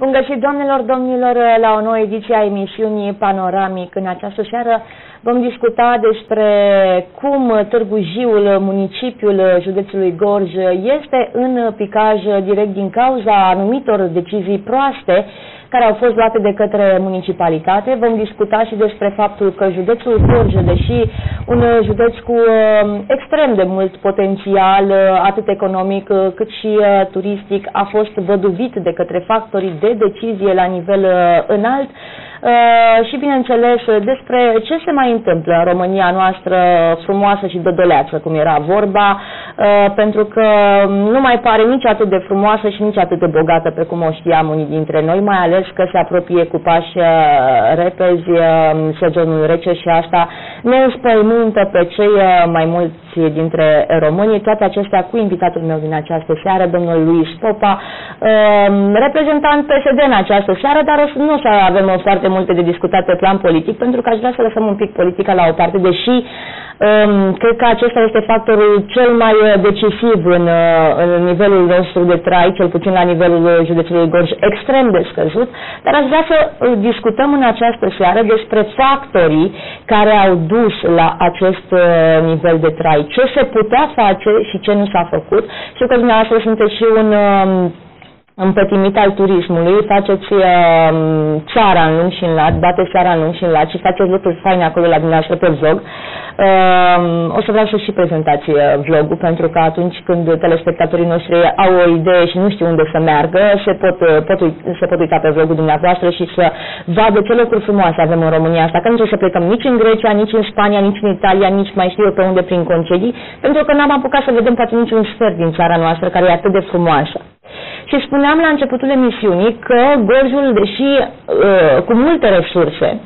Bun găsit, doamnelor, domnilor, la o nouă ediție a emisiunii Panoramic. În această seară vom discuta despre cum Târgu Jiul, municipiul județului Gorj, este în picaj direct din cauza anumitor decizii proaste care au fost luate de către municipalitate. Vom discuta și despre faptul că județul Gorj, deși un județ cu uh, extrem de mult potențial, uh, atât economic uh, cât și turistic, a fost văduvit de către factorii de decizie la nivel înalt. Uh, și, bineînțeles, despre ce se mai întâmplă în România noastră frumoasă și dodoleață, cum era vorba, uh, pentru că nu mai pare nici atât de frumoasă și nici atât de bogată pe cum o știam unii dintre noi, mai ales că se apropie cu pași uh, repezi sezonul rece și asta ne înspăimântă pe cei mai mulți dintre românii. Toate acestea cu invitatul meu din această seară, domnul Luis Popa, reprezentant PSD în această seară, dar nu o să avem o foarte multe de discutat pe plan politic, pentru că aș vrea să lăsăm un pic politica la o parte, deși um, cred că acesta este factorul cel mai uh, decisiv în, uh, în nivelul nostru de trai, cel puțin la nivelul uh, județului Gorj, extrem de scăzut, dar aș vrea să discutăm în această seară despre factorii care au dus la acest nivel de trai, ce se putea face și ce nu s-a făcut. Știu că dumneavoastră sunteți și un um, împătimit al turismului, faceți uh, țara în lung și în lat, bateți țara în lung și în lat și faceți lucruri faine acolo la dumneavoastră pe vlog. Uh, o să vreau să și prezentați uh, vlogul, pentru că atunci când telespectatorii noștri au o idee și nu știu unde să meargă, se pot, uh, pot, se pot uita pe vlogul dumneavoastră și să vadă ce lucruri frumoase avem în România asta, că nu trebuie să plecăm nici în Grecia, nici în Spania, nici în Italia, nici mai știu eu pe unde prin concedii, pentru că n-am apucat să vedem poate niciun sfert din țara noastră care e atât de frumoasă. Și spuneam la începutul emisiunii că Gorjul, deși uh, cu multe resurse,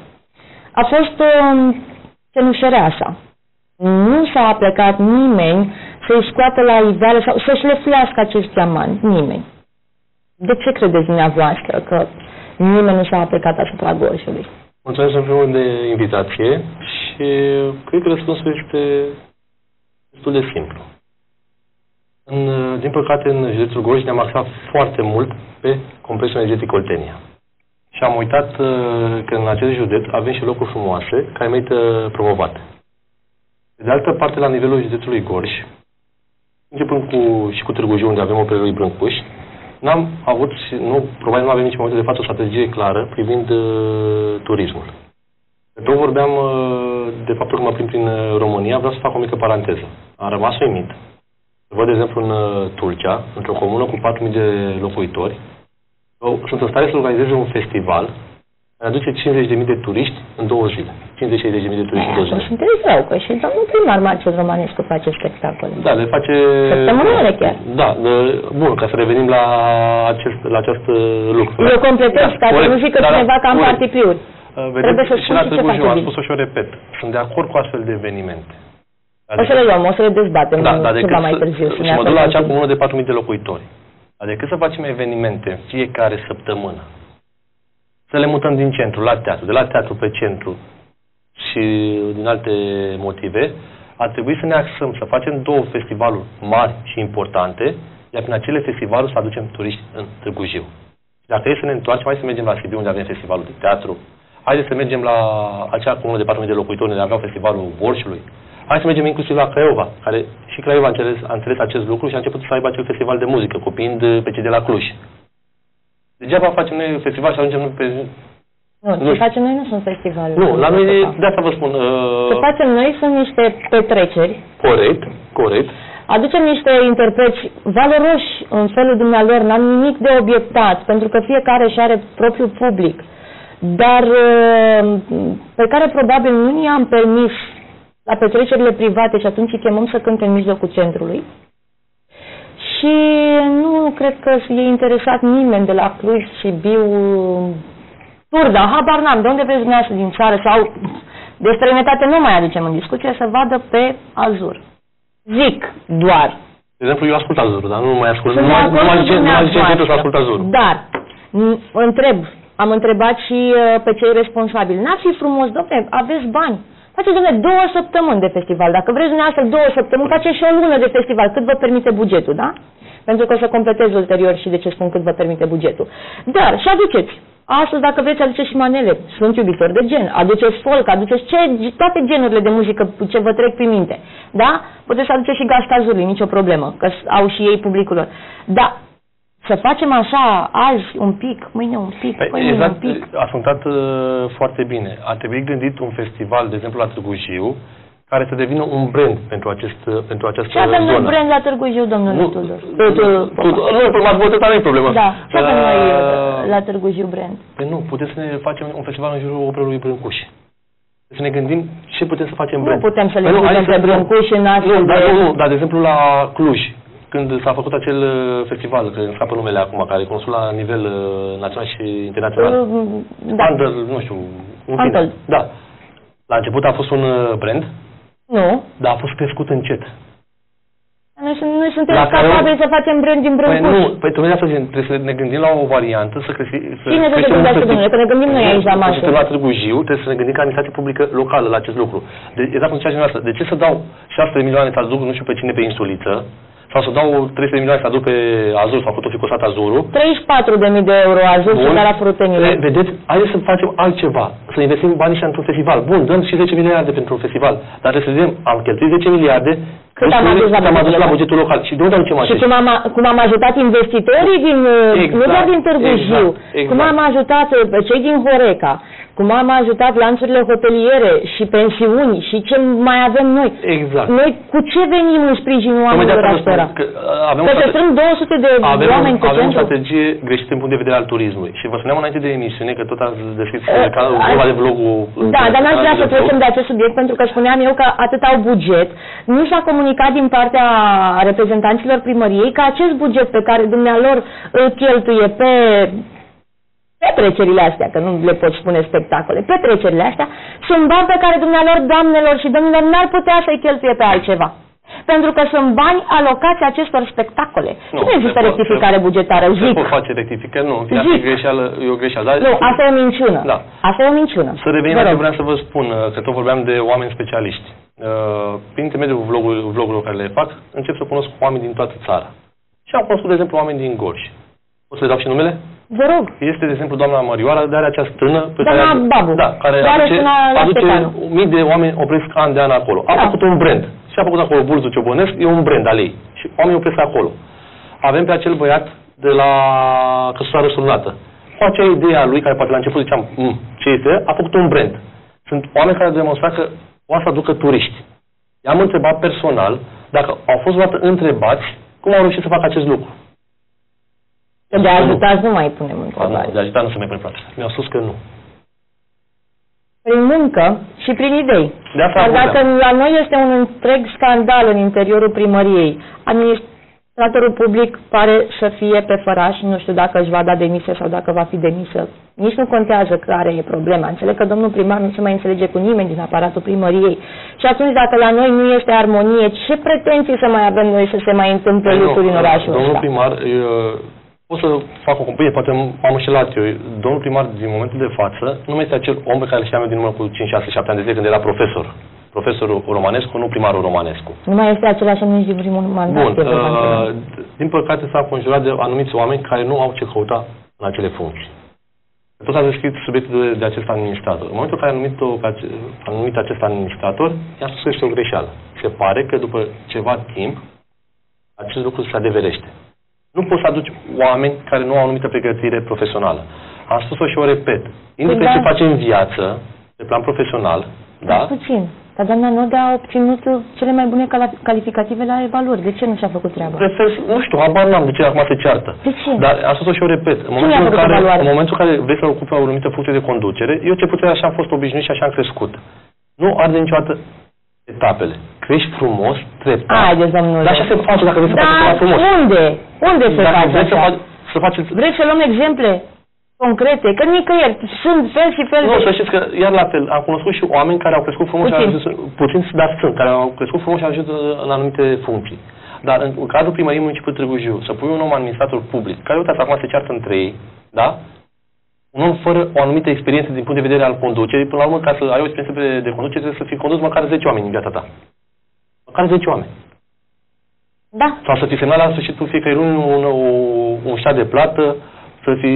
a fost uh, cenușăreasa. Nu s-a aplicat nimeni să-i scoată la iveală sau să-și lefuiască acest diamant. Nimeni. De ce credeți dumneavoastră că nimeni nu s-a aplicat asupra Gorjului? Mulțumesc în primul de invitație și cred că răspunsul este destul de simplu. În, din păcate, în județul Gorj ne-am axat foarte mult pe complexul energetic Oltenia. Și am uitat uh, că în acest județ avem și locuri frumoase care merită promovate. De altă parte, la nivelul județului Gorj, începând cu, și cu Târgu Jiu, unde avem o lui Brâncuș, n-am avut și nu, probabil nu avem nici momentul de față o strategie clară privind uh, turismul. Tot vorbeam uh, de faptul că mă prind prin uh, România, vreau să fac o mică paranteză. Am rămas uimit Văd, de exemplu, în uh, Tulcea, într-o comună cu 4.000 de locuitori, sunt în stare să organizeze un festival care aduce 50.000 de turiști în două zile. 50-60.000 de turiști în două zile. Sunt rău, că și domnul primar Marcel Romanescu face spectacole. Da, le face... Săptămânale chiar. Da, bun, ca să revenim la acest, la acest lucru. Eu completez, da, ca să nu zică da, cineva că am partipriuri. Uh, Trebuie să și la Târgu Jiu, am spus-o și o repet. Sunt de acord cu astfel de evenimente. Adică, o să le luăm, o să le dezbatem da, da, ceva mai târziu. Să, să mă duc la acea comună de 4.000 de locuitori. Adică să facem evenimente în fiecare săptămână. Să le mutăm din centru la teatru, de la teatru pe centru și din alte motive, ar trebui să ne axăm, să facem două festivaluri mari și importante, iar prin acele festivaluri să aducem turiști în Târgu Jiu. Dacă e să ne întoarcem, hai să mergem la Sibiu, unde avem festivalul de teatru, haideți să mergem la acea comună de 4.000 de locuitori, unde aveau festivalul Borșului, Hai să mergem inclusiv la Craiova, care și Craiova a înțeles, a înțeles acest lucru și a început să aibă acel festival de muzică, copiind pe cei de la Cluj. Degeaba facem noi festival și ajungem pe... Nu, nu ce facem noi nu sunt festivale. Nu, la noi, de asta vă spun... Uh... Ce facem noi sunt niște petreceri. Corect, corect. Aducem niște interpreți valoroși în felul dumnealor, n-am nimic de obiectat, pentru că fiecare și are propriul public, dar uh, pe care probabil nu i-am permis la petrecerile private și atunci îi chemăm să cânte în mijlocul centrului. Și nu cred că e interesat nimeni de la Cluj, Sibiu, Turda, habar n-am, de unde vreți dumneavoastră din țară sau de străinătate nu mai aducem în discuție, să vadă pe Azur. Zic doar. De exemplu, eu ascult Azur, dar nu mai ascult, nu mai, nu mai zice, nu mai zice să ascult Azur. Dar, întreb, am întrebat și uh, pe cei responsabili. N-ar fi frumos, domne, aveți bani, Faceți, domnule, două săptămâni de festival. Dacă vreți dumneavoastră două săptămâni, faceți și o lună de festival. Cât vă permite bugetul, da? pentru că o să completez ulterior și de ce spun cât vă permite bugetul. Dar și aduceți Astăzi, dacă vreți, aduceți și manele. Sunt iubitor de gen. Aduceți folk, aduceți ce, toate genurile de muzică ce vă trec prin minte. Da? Puteți să aduceți și gașcazului, nicio problemă, că au și ei publicul lor. Da, să facem așa azi un pic, mâine un pic, păi, mâine exact, un pic. A punctat uh, foarte bine. A trebuit gândit un festival, de exemplu, la Târgu Jiu, care să devină un brand pentru, acest, pentru această Ce avem zonă. noi brand la Târgu Jiu, domnule nu, Tudor? Nu, m-ați votat, nu e problemă. Da, ce avem noi uh, la Târgu Jiu brand? Păi nu, puteți să ne facem un festival în jurul operului Brâncuș. Să ne gândim ce putem să facem brand. Nu putem să le păi gândim pe Brâncuș în astfel nu, dar, de... nu, dar de exemplu la Cluj, când s-a făcut acel uh, festival, că îmi scapă numele acum, care e cunoscut la nivel uh, național și internațional. Da. Under, nu știu, în fine. Da. La început a fost un brand, nu. Dar a fost crescut încet. Noi, noi suntem capabili să facem brand din brâncuș. Păi nu, păi tu să zic, trebuie să ne gândim la o variantă, să crești... Să Cine să se gândească, domnule, că ne gândim noi aici la masă. la Târgu Jiu, trebuie să ne gândim ca administrație publică locală la acest lucru. De, exact cum ziceați dumneavoastră, de ce să dau 600 de milioane să aduc nu știu pe cine pe insuliță, sau să dau 300 de milioane să aduc pe Azur sau cât o fi costat Azurul. 34 de mii de euro Azur și la frutenile. Vedeți, haideți să facem altceva, să investim banii și într-un festival. Bun, dăm și 10 miliarde pentru un festival, dar trebuie să vedem, am cheltuit 10 miliarde, cât am adus la, am adus la bugetul local. Și de unde aducem Și cum am, cum am ajutat investitorii din, exact, nu doar din Târgu exact, Jiu, exact. cum am ajutat pe cei din Horeca, cum am ajutat lanțurile hoteliere și pensiuni și ce mai avem noi. Exact. Noi cu ce venim în sprijinul oamenilor ăstora? Că, uh, avem că se strâng 200 de avem, oameni pe Avem o strategie greșită din punct de vedere al turismului. Și vă spuneam înainte de emisiune că tot ați deschis uh, vorba de vlogul... Da, dar n-aș vrea să trecem de acest subiect pentru că spuneam eu că atât au buget. Nu s-a comunicat din partea reprezentanților primăriei că acest buget pe care dumnealor îl cheltuie pe petrecerile astea, că nu le pot spune spectacole, petrecerile astea, sunt bani pe care dumnealor, doamnelor și domnilor, n-ar putea să-i cheltuie pe altceva. Pentru că sunt bani alocați acestor spectacole. Nu, nu există se rectificare se, bugetară, zic. Se pot face rectificare, nu. Zic. E, greșeală, e o greșeală. Dar nu, asta e o minciună. Da. Asta e o minciună. Să revenim la ce vreau să vă spun, că tot vorbeam de oameni specialiști. Uh, prin intermediul vlogurilor vlogul care le fac, încep să cunosc oameni din toată țara. Și am cunoscut, de exemplu, oameni din Gorj. Pot să le dau și numele? Vă rog. Este, de exemplu, doamna Mărioara, de are acea stână pe doamna care, Babu. Da, care aduce, aduce mii de oameni opresc an de an acolo. A da. făcut un brand. Și a făcut acolo Bulzul Ciobănesc, e un brand al ei. Și oamenii opresc acolo. Avem pe acel băiat de la căsuța răsurnată. Cu acea idee a lui, care poate la început ziceam, mm, ce este, a făcut un brand. Sunt oameni care au demonstrat că o să aducă turiști. I-am întrebat personal dacă au fost vreodată întrebați cum au reușit să facă acest lucru. Că de ajutat nu mai punem întrebare. De ajutat nu se mai pune plată. Mi-au spus că nu. Prin muncă și prin idei. De asta Dar dacă la noi este un întreg scandal în interiorul primăriei, administratorul public pare să fie pe făraș, nu știu dacă își va da demisia sau dacă va fi demisă. Nici nu contează care e problema. Înțeleg că domnul primar nu se mai înțelege cu nimeni din aparatul primăriei. Și atunci dacă la noi nu este armonie, ce pretenții să mai avem noi să se mai întâmple păi lucruri în orașul ăsta? Domnul primar, pot să fac o companie, poate m-am înșelat eu. Domnul primar, din momentul de față, nu mai este acel om pe care îl știam eu din urmă cu 5, 6, 7 ani de zile când era profesor. Profesorul Romanescu, nu primarul Romanescu. Nu mai este același om nici din primul mandat. Bun, uh, din păcate s-a conjurat de anumiți oameni care nu au ce căuta în acele funcții. Tot a descris subiectul de, de acest administrator. În momentul în care a numit, o, a numit acest administrator, i-a spus că este o greșeală. Se pare că după ceva timp, acest lucru se adeverește. Nu poți să aduci oameni care nu au o anumită pregătire profesională. Am spus-o și o repet. Indiferent da. ce face în viață, pe plan profesional, da? Puțin. Dar doamna Nodea a obținut cele mai bune calificative la evaluări. De ce nu și-a făcut treaba? Prefer, nu știu, habar n-am de ce acum se ceartă. De ce? Dar am spus-o și o repet. În momentul, în care, în momentul în care vrei să ocupi o anumită funcție de conducere, eu ce puțin așa am fost obișnuit și așa am crescut. Nu arde niciodată etapele. Crești frumos, treptat. Haideți, domnule. Dar așa se face dacă vrei să da, faci ceva frumos. unde? Unde se dacă face așa? Să, faci, să faceți... Vreți să luăm exemple concrete? Că nicăieri. Sunt fel și fel nu, de... să știți că, iar la fel, am cunoscut și oameni care au crescut frumos puțin. și au ajuns, puțin, dar sunt, care au crescut frumos și au ajuns în anumite funcții. Dar în, în cadrul primăriei municipiului Târgu Jiu, să pui un om administrator public, care uitați acum se ceartă între ei, da? Un om fără o anumită experiență din punct de vedere al conducerii, până la urmă, ca să ai o experiență de conducere, trebuie să fii condus măcar 10 oameni în viața ta. Măcar 10 oameni. Da. Sau să fi semnat la sfârșitul fiecare luni un, un, un ștat de plată, să fi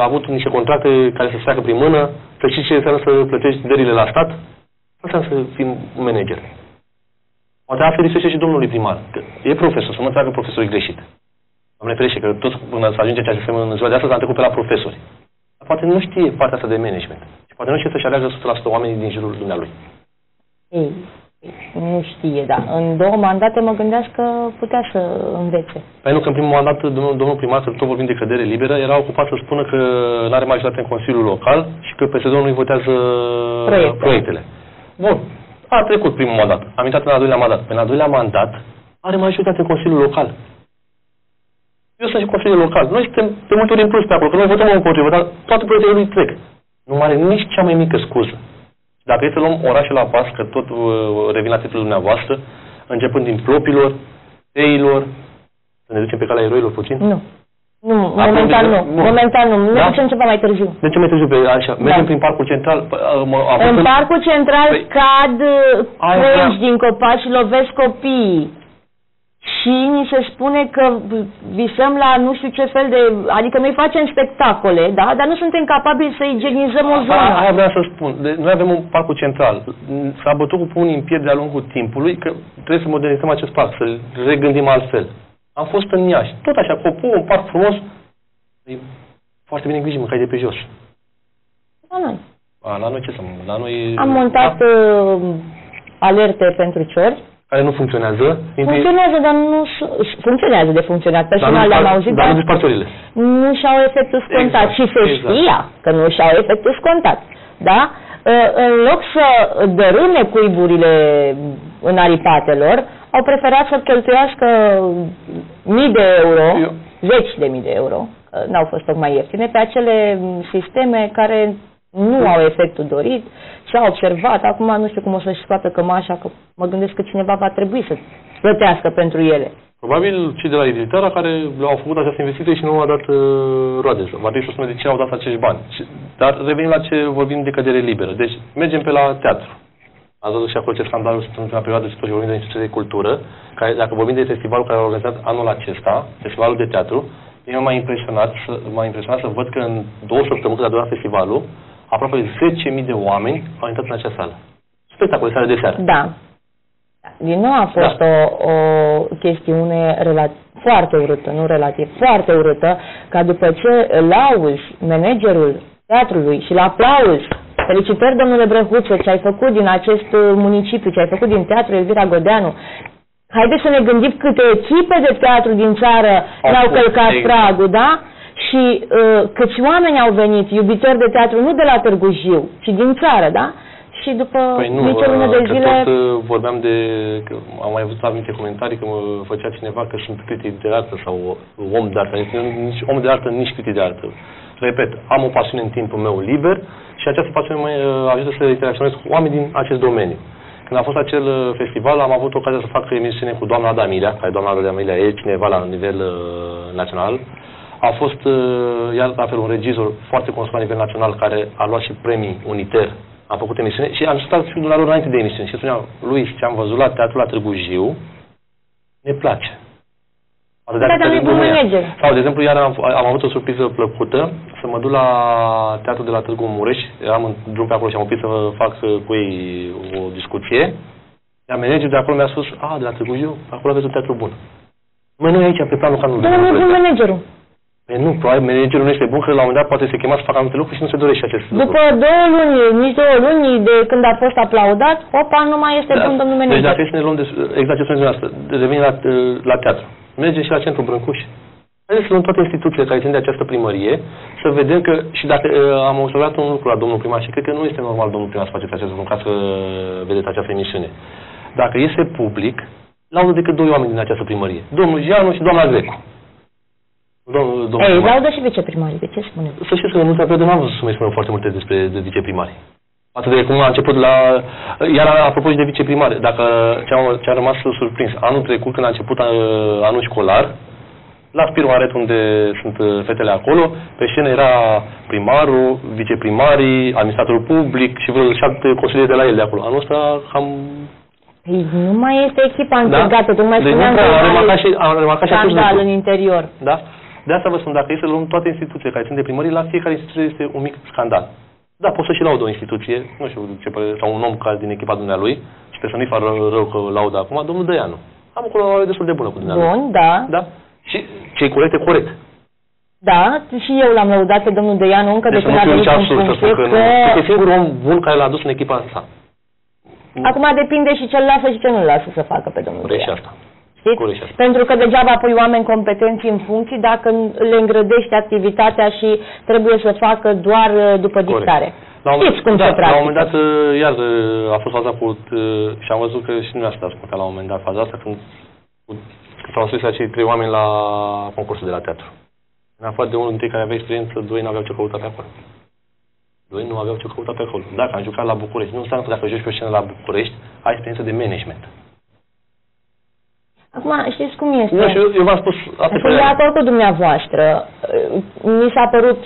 avut niște contracte care să se facă prin mână, să știi ce înseamnă să plătești dările la stat, asta înseamnă să fii un manager. Poate asta lipsește și domnului primar. Că e profesor, să nu înțeleagă profesorii greșit. Doamne ferește, că toți până să ajunge ceea ce se în ziua de astăzi am trecut pe la profesori. Dar poate nu știe partea asta de management. Și poate nu știe să-și aleagă 100% oamenii din jurul dumnealui. Ei, nu știe, dar în două mandate mă gândeați că putea să învețe. Păi nu, că în primul mandat, domnul, domnul primar, că tot vorbim de credere liberă, era ocupat să spună că nu are majoritate în Consiliul Local și că PSD-ul nu-i votează Proiecte. proiectele. Bun. A trecut primul mandat. Am intrat în al doilea mandat. În al doilea mandat are majoritate în Consiliul Local. Eu sunt și Consiliul Local. Noi suntem de multe ori în plus pe acolo, că noi votăm împotrivă, dar toate proiectele lui trec. Nu are nici cea mai mică scuză. Dacă e să luăm orașul la pas, că tot uh, revin la titlul dumneavoastră, începând din plopilor, teilor, să ne ducem pe calea eroilor puțin? Nu. Nu, Acum momentan bine, nu. nu. Momentan nu. Ne Da? ducem ceva mai târziu. Mergem mai târziu pe așa. Mergem Da. prin parcul central. Păi, uh, mă- am În fost parcul central Păi- cad uh, Aia plăci vreau. din copaci și lovesc copiii. Și ni se spune că visăm la nu știu ce fel de... Adică noi facem spectacole, da? Dar nu suntem capabili să igienizăm o A- zonă. Aia vreau să spun. De, noi avem un parcul central. S-a bătut cu unii în piept de-a lungul timpului că trebuie să modernizăm acest parc, să-l regândim altfel. Am fost în Iași. Tot așa, cu un parc frumos. E foarte bine grijit, mâncai de pe jos. La noi. A, la noi ce să La noi... Am montat Da, uh, alerte pentru ciorți. Care nu funcționează. Intri- Funcționează, dar nu s- funcționează de funcționat. dar nu Personal le-am dispar- auzit, Dar nu dar dispar țările. nu și-au efectul scontat. Exact, Și se exact. știa că nu și-au efectul scontat. Da? Uh, În loc să dărâme cuiburile înaripatelor, au preferat să cheltuiască mii de euro, Eu- zeci de mii de euro, că n-au fost tocmai ieftine, pe acele sisteme care nu au efectul dorit și au observat, acum nu știu cum o să-și scoată cămașa, că mă gândesc că cineva va trebui să plătească pentru ele. Probabil cei de la Editarea care au făcut această investiție și nu au dat uh, roade. Va trebui să spună de ce au dat acești bani. Și- Dar revenim la ce vorbim de cădere liberă. Deci mergem pe la teatru. Ați văzut și acolo ce scandalul sunt în ultima perioadă și tot ce vorbim de instituții de cultură, care, dacă vorbim de festivalul care a organizat anul acesta, festivalul de teatru, mine m-a impresionat, să, m-a impresionat să văd că în două săptămâni cât a durat festivalul, aproape 10.000 de oameni au intrat în acea sală. Spectacol, seară de seară. Da. Din nou a fost Da. o, o chestiune rela- foarte urâtă, nu relativ, foarte urâtă, ca după ce lauzi managerul teatrului și la aplauzi, felicitări domnule Brăhuță, ce ai făcut din acest uh, municipiu, ce ai făcut din teatru Elvira Godeanu, Haideți să ne gândim câte echipe de teatru din țară Au ne-au fost, călcat exact. pragul, da? Și uh, câți oameni au venit, iubitori de teatru, nu de la Târgu Jiu, ci din țară, da? Și după Păi nu, nici o lună de că zile... tot uh, vorbeam de, că am mai văzut anumite comentarii că mă făcea cineva că sunt critic de artă sau om de artă. Nici, nici om de artă, nici critic de artă. Repet, am o pasiune în timpul meu liber și această pasiune mă uh, ajută să interacționez cu oameni din acest domeniu. Când a fost acel uh, festival, am avut ocazia să fac emisiune cu doamna Adamilia, care doamna Adamilia e cineva la nivel uh, național. A fost, uh, iar la fel, un regizor foarte cunoscut la nivel național care a luat și premii uniter. Am făcut emisiune și am stat și la lor înainte de emisiune și spuneam, Luis, ce am văzut la teatru la Târgu Jiu, ne place. Poate Da, dacă dar nu-i te bun gândești- manager. Sau, de exemplu, iar am, am avut o surpriză plăcută să mă duc la teatru de la Târgu Mureș. Eram în drum pe acolo și am oprit să fac uh, cu ei o discuție. Iar managerul de acolo mi-a spus, a, de la Târgu Jiu, acolo aveți un teatru bun. Măi, noi aici, pe planul ca nu Dar nu e bun managerul. Păi nu, probabil managerul nu este bun, că la un moment dat poate se chema să facă anumite lucruri și nu se dorește acest lucru. După două luni, nici două luni de când a fost aplaudat, opa, nu mai este bun domnul Deci manager. dacă e să ne luăm de, exact ce spuneți dumneavoastră, de revenim la, la teatru. Mergem și la centrul Brâncuș. Haideți să luăm toate instituțiile care țin de această primărie, să vedem că, și dacă uh, am observat un lucru la domnul primar și cred că nu este normal domnul primar să faceți acest lucru ca să vedeți această emisiune. Dacă este public, laudă decât doi oameni din această primărie. Domnul Gianu și doamna Grecu. Domnul, domnul Ei, primar. laudă și viceprimarii, de ce spune? Să știți că în ultima perioadă n-am văzut să mai spună foarte multe despre de viceprimari. Față de cum a început la... Iar apropo și de viceprimare, dacă ce-am, ce-am rămas surprins, anul trecut când a început uh, anul școlar, la Spiru Aret, unde sunt uh, fetele acolo, pe scenă era primarul, viceprimarii, administratorul public și vreo șapte consilieri de la el de acolo. Anul ăsta am Păi nu mai este echipa Da? întregată, tu mai Deci, spuneam nu, că am e remarcat și, am remarcat și acest scandal lucru. în interior. Da? De asta vă spun, dacă e să luăm toate instituțiile care sunt de primărie, la fiecare instituție este un mic scandal. Da, pot să și laud o instituție, nu știu ce părere, sau un om care din echipa dumnealui, și pe să nu-i fac rău, rău că laud acum, domnul Dăianu. Am o colaborare destul de bună cu dumnealui. Bun, da. Da? Și ce e corect, e corect. Da, și eu l-am lăudat pe domnul Deianu încă de Deci să când nu a fiu venit nici în absurd să funcție, spun că, că nu. E singurul om bun care l-a adus în echipa asta. acum depinde și ce îl lasă și ce nu-l lasă să facă pe domnul Corect și Deianu. asta. Știți? Corect și asta. Pentru că degeaba pui oameni competenți în funcții dacă le îngrădești activitatea și trebuie să facă doar uh, după dictare. La un, Știți cum da, se la un practică. moment dat, uh, iar uh, a fost faza cu, uh, și am văzut că și dumneavoastră ați putea la un moment dat faza asta când, când s-au înscris acei trei oameni la concursul de la teatru. În afară de unul dintre ei care avea experiență, doi nu aveau ce căuta pe acolo. Doi nu aveau ce căuta pe acolo. Dacă am jucat la București, nu înseamnă că dacă joci pe o scenă la București, ai experiență de management. Acum, știți cum este? Nu, și eu, eu v-am spus asta Sunt de acord cu dumneavoastră. Mi s-a părut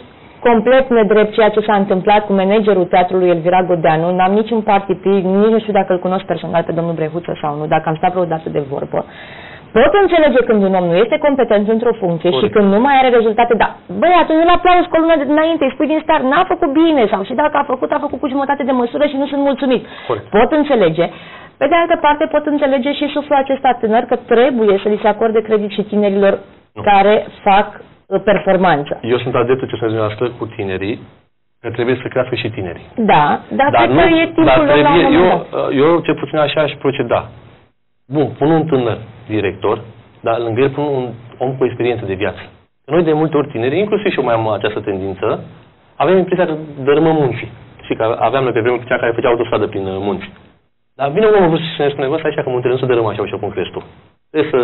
complet nedrept ceea ce s-a întâmplat cu managerul teatrului Elvira Godeanu. N-am niciun partipid, nici nu știu dacă îl cunosc personal pe domnul Brehuță sau nu, dacă am stat vreodată de vorbă. Pot înțelege când un om nu este competent într-o funcție Corect. și când nu mai are rezultate, da, băi, atunci îl aplauz cu o lună de dinainte, îi spui din start, n-a făcut bine sau și dacă a făcut, a făcut cu jumătate de măsură și nu sunt mulțumit. Corect. Pot înțelege. Pe de altă parte, pot înțelege și suflul acesta tânăr că trebuie să li se acorde credit și tinerilor Nu. care fac uh, performanță. Eu sunt adeptul ce spuneți dumneavoastră cu tinerii, că trebuie să crească și tinerii. Da, dar, Dar cred nu, că e timpul dar lor la un trebuie, moment eu, dat. eu cel puțin așa aș proceda. Bun, pun un tânăr director, dar lângă el pun un om cu experiență de viață. Noi de multe ori tineri, inclusiv și eu mai am această tendință, avem impresia că dărâmăm munții. Și că aveam noi pe vremuri cea care făcea autostradă prin uh, munți. Dar vine un om vârstă și ne spune, bă, stai așa că muntele nu se dărâmă așa ușor cum crezi tu. Trebuie să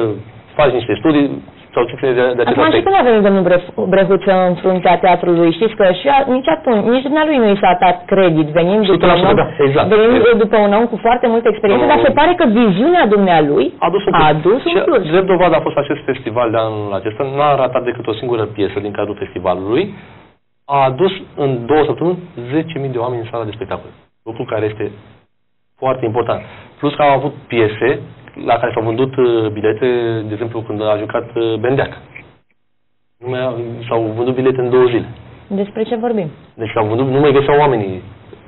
faci niște studii sau ce ține de, de acest Acum și aspect. când a venit domnul Bref- Brehuță în fruntea teatrului, știți că și a, nici atunci, nici dumnealui nu i s-a dat credit, venind după, 100%, un om, da, exact. venind Exact. după un om cu foarte multă experiență, Nu. dar se pare că viziunea dumnealui A adus un a plus. adus un și plus. drept dovadă a fost acest festival de anul acesta. N-a ratat decât o singură piesă din cadrul festivalului. A adus în două săptămâni 10.000 de oameni în sala de spectacol. Lucru care este foarte important. Plus că au avut piese la care s-au vândut uh, bilete, de exemplu când a jucat uh, Bendeac. Nu mai- S-au vândut bilete în două zile. Despre ce vorbim? Deci s-au vândut, nu mai găseau oamenii.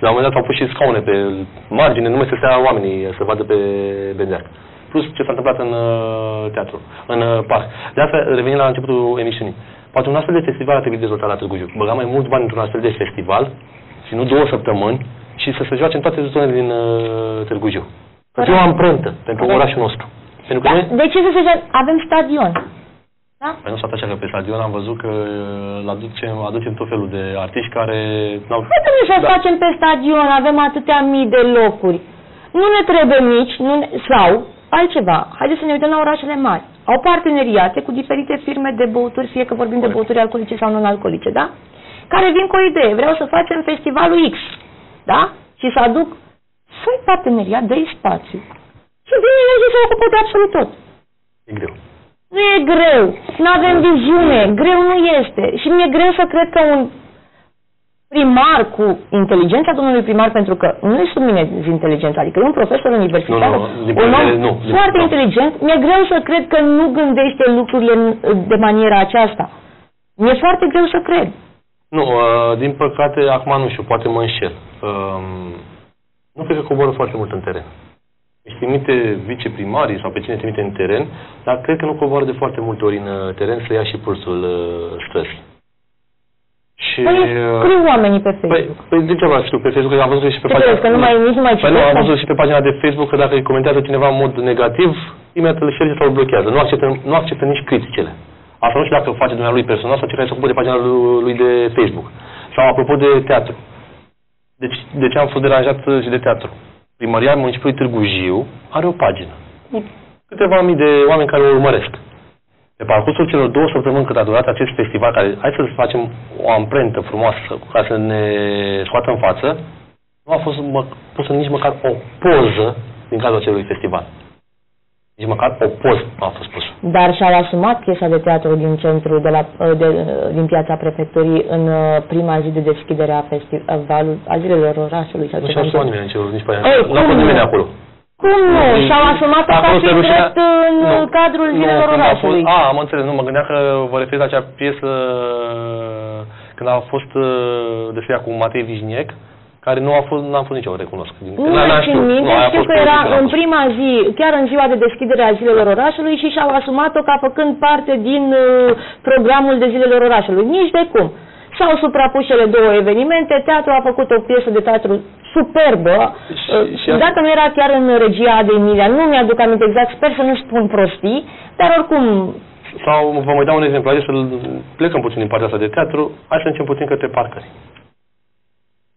La un moment dat au pus și scaune pe margine, nu mai se stea oamenii să vadă pe Bendeac. Plus ce s-a întâmplat în uh, teatru, în uh, parc. De asta, revenind la începutul emisiunii. Poate un astfel de festival ar trebui dezvoltat la Târgu Jiu. Băga mai mulți bani într-un astfel de festival și nu două săptămâni și să se joace în toate zonele din uh, Târgu Jiu. Să fie o amprentă pentru Corect. orașul nostru. Pentru că Da, noi, de ce să se joace? Avem stadion. Da? Păi nu s-a așa că pe stadion am văzut că îl aducem, aducem tot felul de artiști care n-au... Poate nu să Da. facem pe stadion, avem atâtea mii de locuri. Nu ne trebuie mici, nu ne... sau altceva. Haideți să ne uităm la orașele mari. Au parteneriate cu diferite firme de băuturi, fie că vorbim de Corect. băuturi alcoolice sau non-alcoolice, da? Care vin cu o idee. Vreau să facem festivalul X, da? Și să aduc fă parteneriat, dă spațiu. Și vine el și se ocupă de absolut tot. E greu. Nu e greu, nu avem viziune, greu nu este. Și mi-e greu să cred că un primar cu inteligența domnului primar, pentru că nu e subminez inteligența, adică e un profesor universitar, Nu, nu, din un om păcate, nu, din- foarte nu. inteligent, mi-e greu să cred că nu gândește lucrurile în- de maniera aceasta. Mi-e foarte greu să cred. Nu, uh, din păcate, acum nu știu, poate mă înșel. Um, nu cred că coboră foarte mult în teren. Își trimite viceprimarii sau pe cine trimite în teren, dar cred că nu coboară de foarte multe ori în uh, teren să ia și pulsul uh, străzii. Și... Păi uh, scriu oamenii pe Păi, Facebook. păi degeaba știu pe Facebook, că am văzut și pe Ce pagina... crezi, că nu mai- nici nu mai Păi nu, citesc? am văzut și pe pagina de Facebook că dacă îi comentează cineva în mod negativ, imediat îl șterge sau îl blochează. Nu acceptă, nu acceptă nici criticele. Asta nu știu dacă o face dumneavoastră personal sau cei care se ocupă de pagina lui, lui de Facebook. Sau apropo de teatru. Deci, de ce am fost deranjat și de teatru? Primăria Municipiului Târgu Jiu are o pagină cu câteva mii de oameni care o urmăresc. Pe parcursul celor două săptămâni cât a durat acest festival, care hai să facem o amprentă frumoasă ca să ne scoată în față, nu a fost mă, pusă nici măcar o poză din cadrul acelui festival. Nici măcar o poză nu a fost pusă. Dar și-au asumat piesa de teatru din centru, de la, de, din piața prefecturii în uh, prima zi de deschidere a, festivalului, a zilelor orașului. Sau Nu ce și-a s-a asumat întâmplat. nimeni în celor nici pe aia. Ei, Nu a cum fost nu? nimeni acolo. Cum nu? Și-au asumat-o ca Acolo fi se rușinea- drept în Nu, cadrul nu, zilelor când a orașului. Fost, a, am înțeles, nu, mă gândeam că vă referiți la acea piesă când a fost uh, descria cu Matei Vișniec, care nu a fost, n-am fost nici eu, recunosc. Nu N-am mai știut. țin minte, Nu, aia a știu fost că pe era Twitter, a în fost. prima zi, chiar în ziua de deschidere a zilelor orașului și și-au asumat-o ca făcând parte din uh, programul de zilelor orașului. Nici de cum. S-au suprapus cele două evenimente, teatrul a făcut o piesă de teatru superbă, Și- uh, și asta- dacă nu era chiar în regia de Emilia, nu mi-aduc aminte exact, sper să nu spun prostii, dar oricum Sau vă mai dau un exemplu, haideți să plecăm puțin din partea asta de teatru, hai să încem puțin către parcări.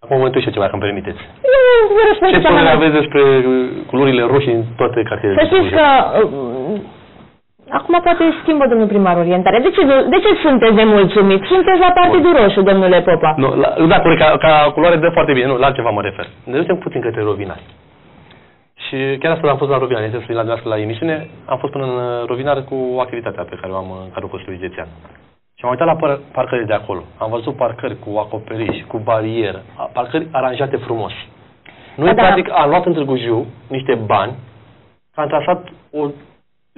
Acum mă întreb și eu ceva, dacă îmi permiteți. nu vă răspund Ce cea mai părere mare. aveți despre culorile roșii în toate cartierele? Să știți că uh, acum poate schimbă domnul primar orientare. De ce, de ce sunteți nemulțumiți? Sunteți la Partidul Roșu, domnule Popa. Nu, la, da, corect, ca, ca culoare dă foarte bine, nu, la altceva mă refer. Ne ducem puțin către Rovinari. Și chiar astăzi am fost la Rovinari, este la dumneavoastră la emisiune, am fost până în uh, Rovinari cu activitatea pe care o am în cadrul Consiliului Județean. Și am uitat la par- parcări de acolo. Am văzut parcări cu acoperiș, cu barieră, a- parcări aranjate frumos. Noi, Da, da. practic, am luat în Târgu Jiu niște bani, că am trasat o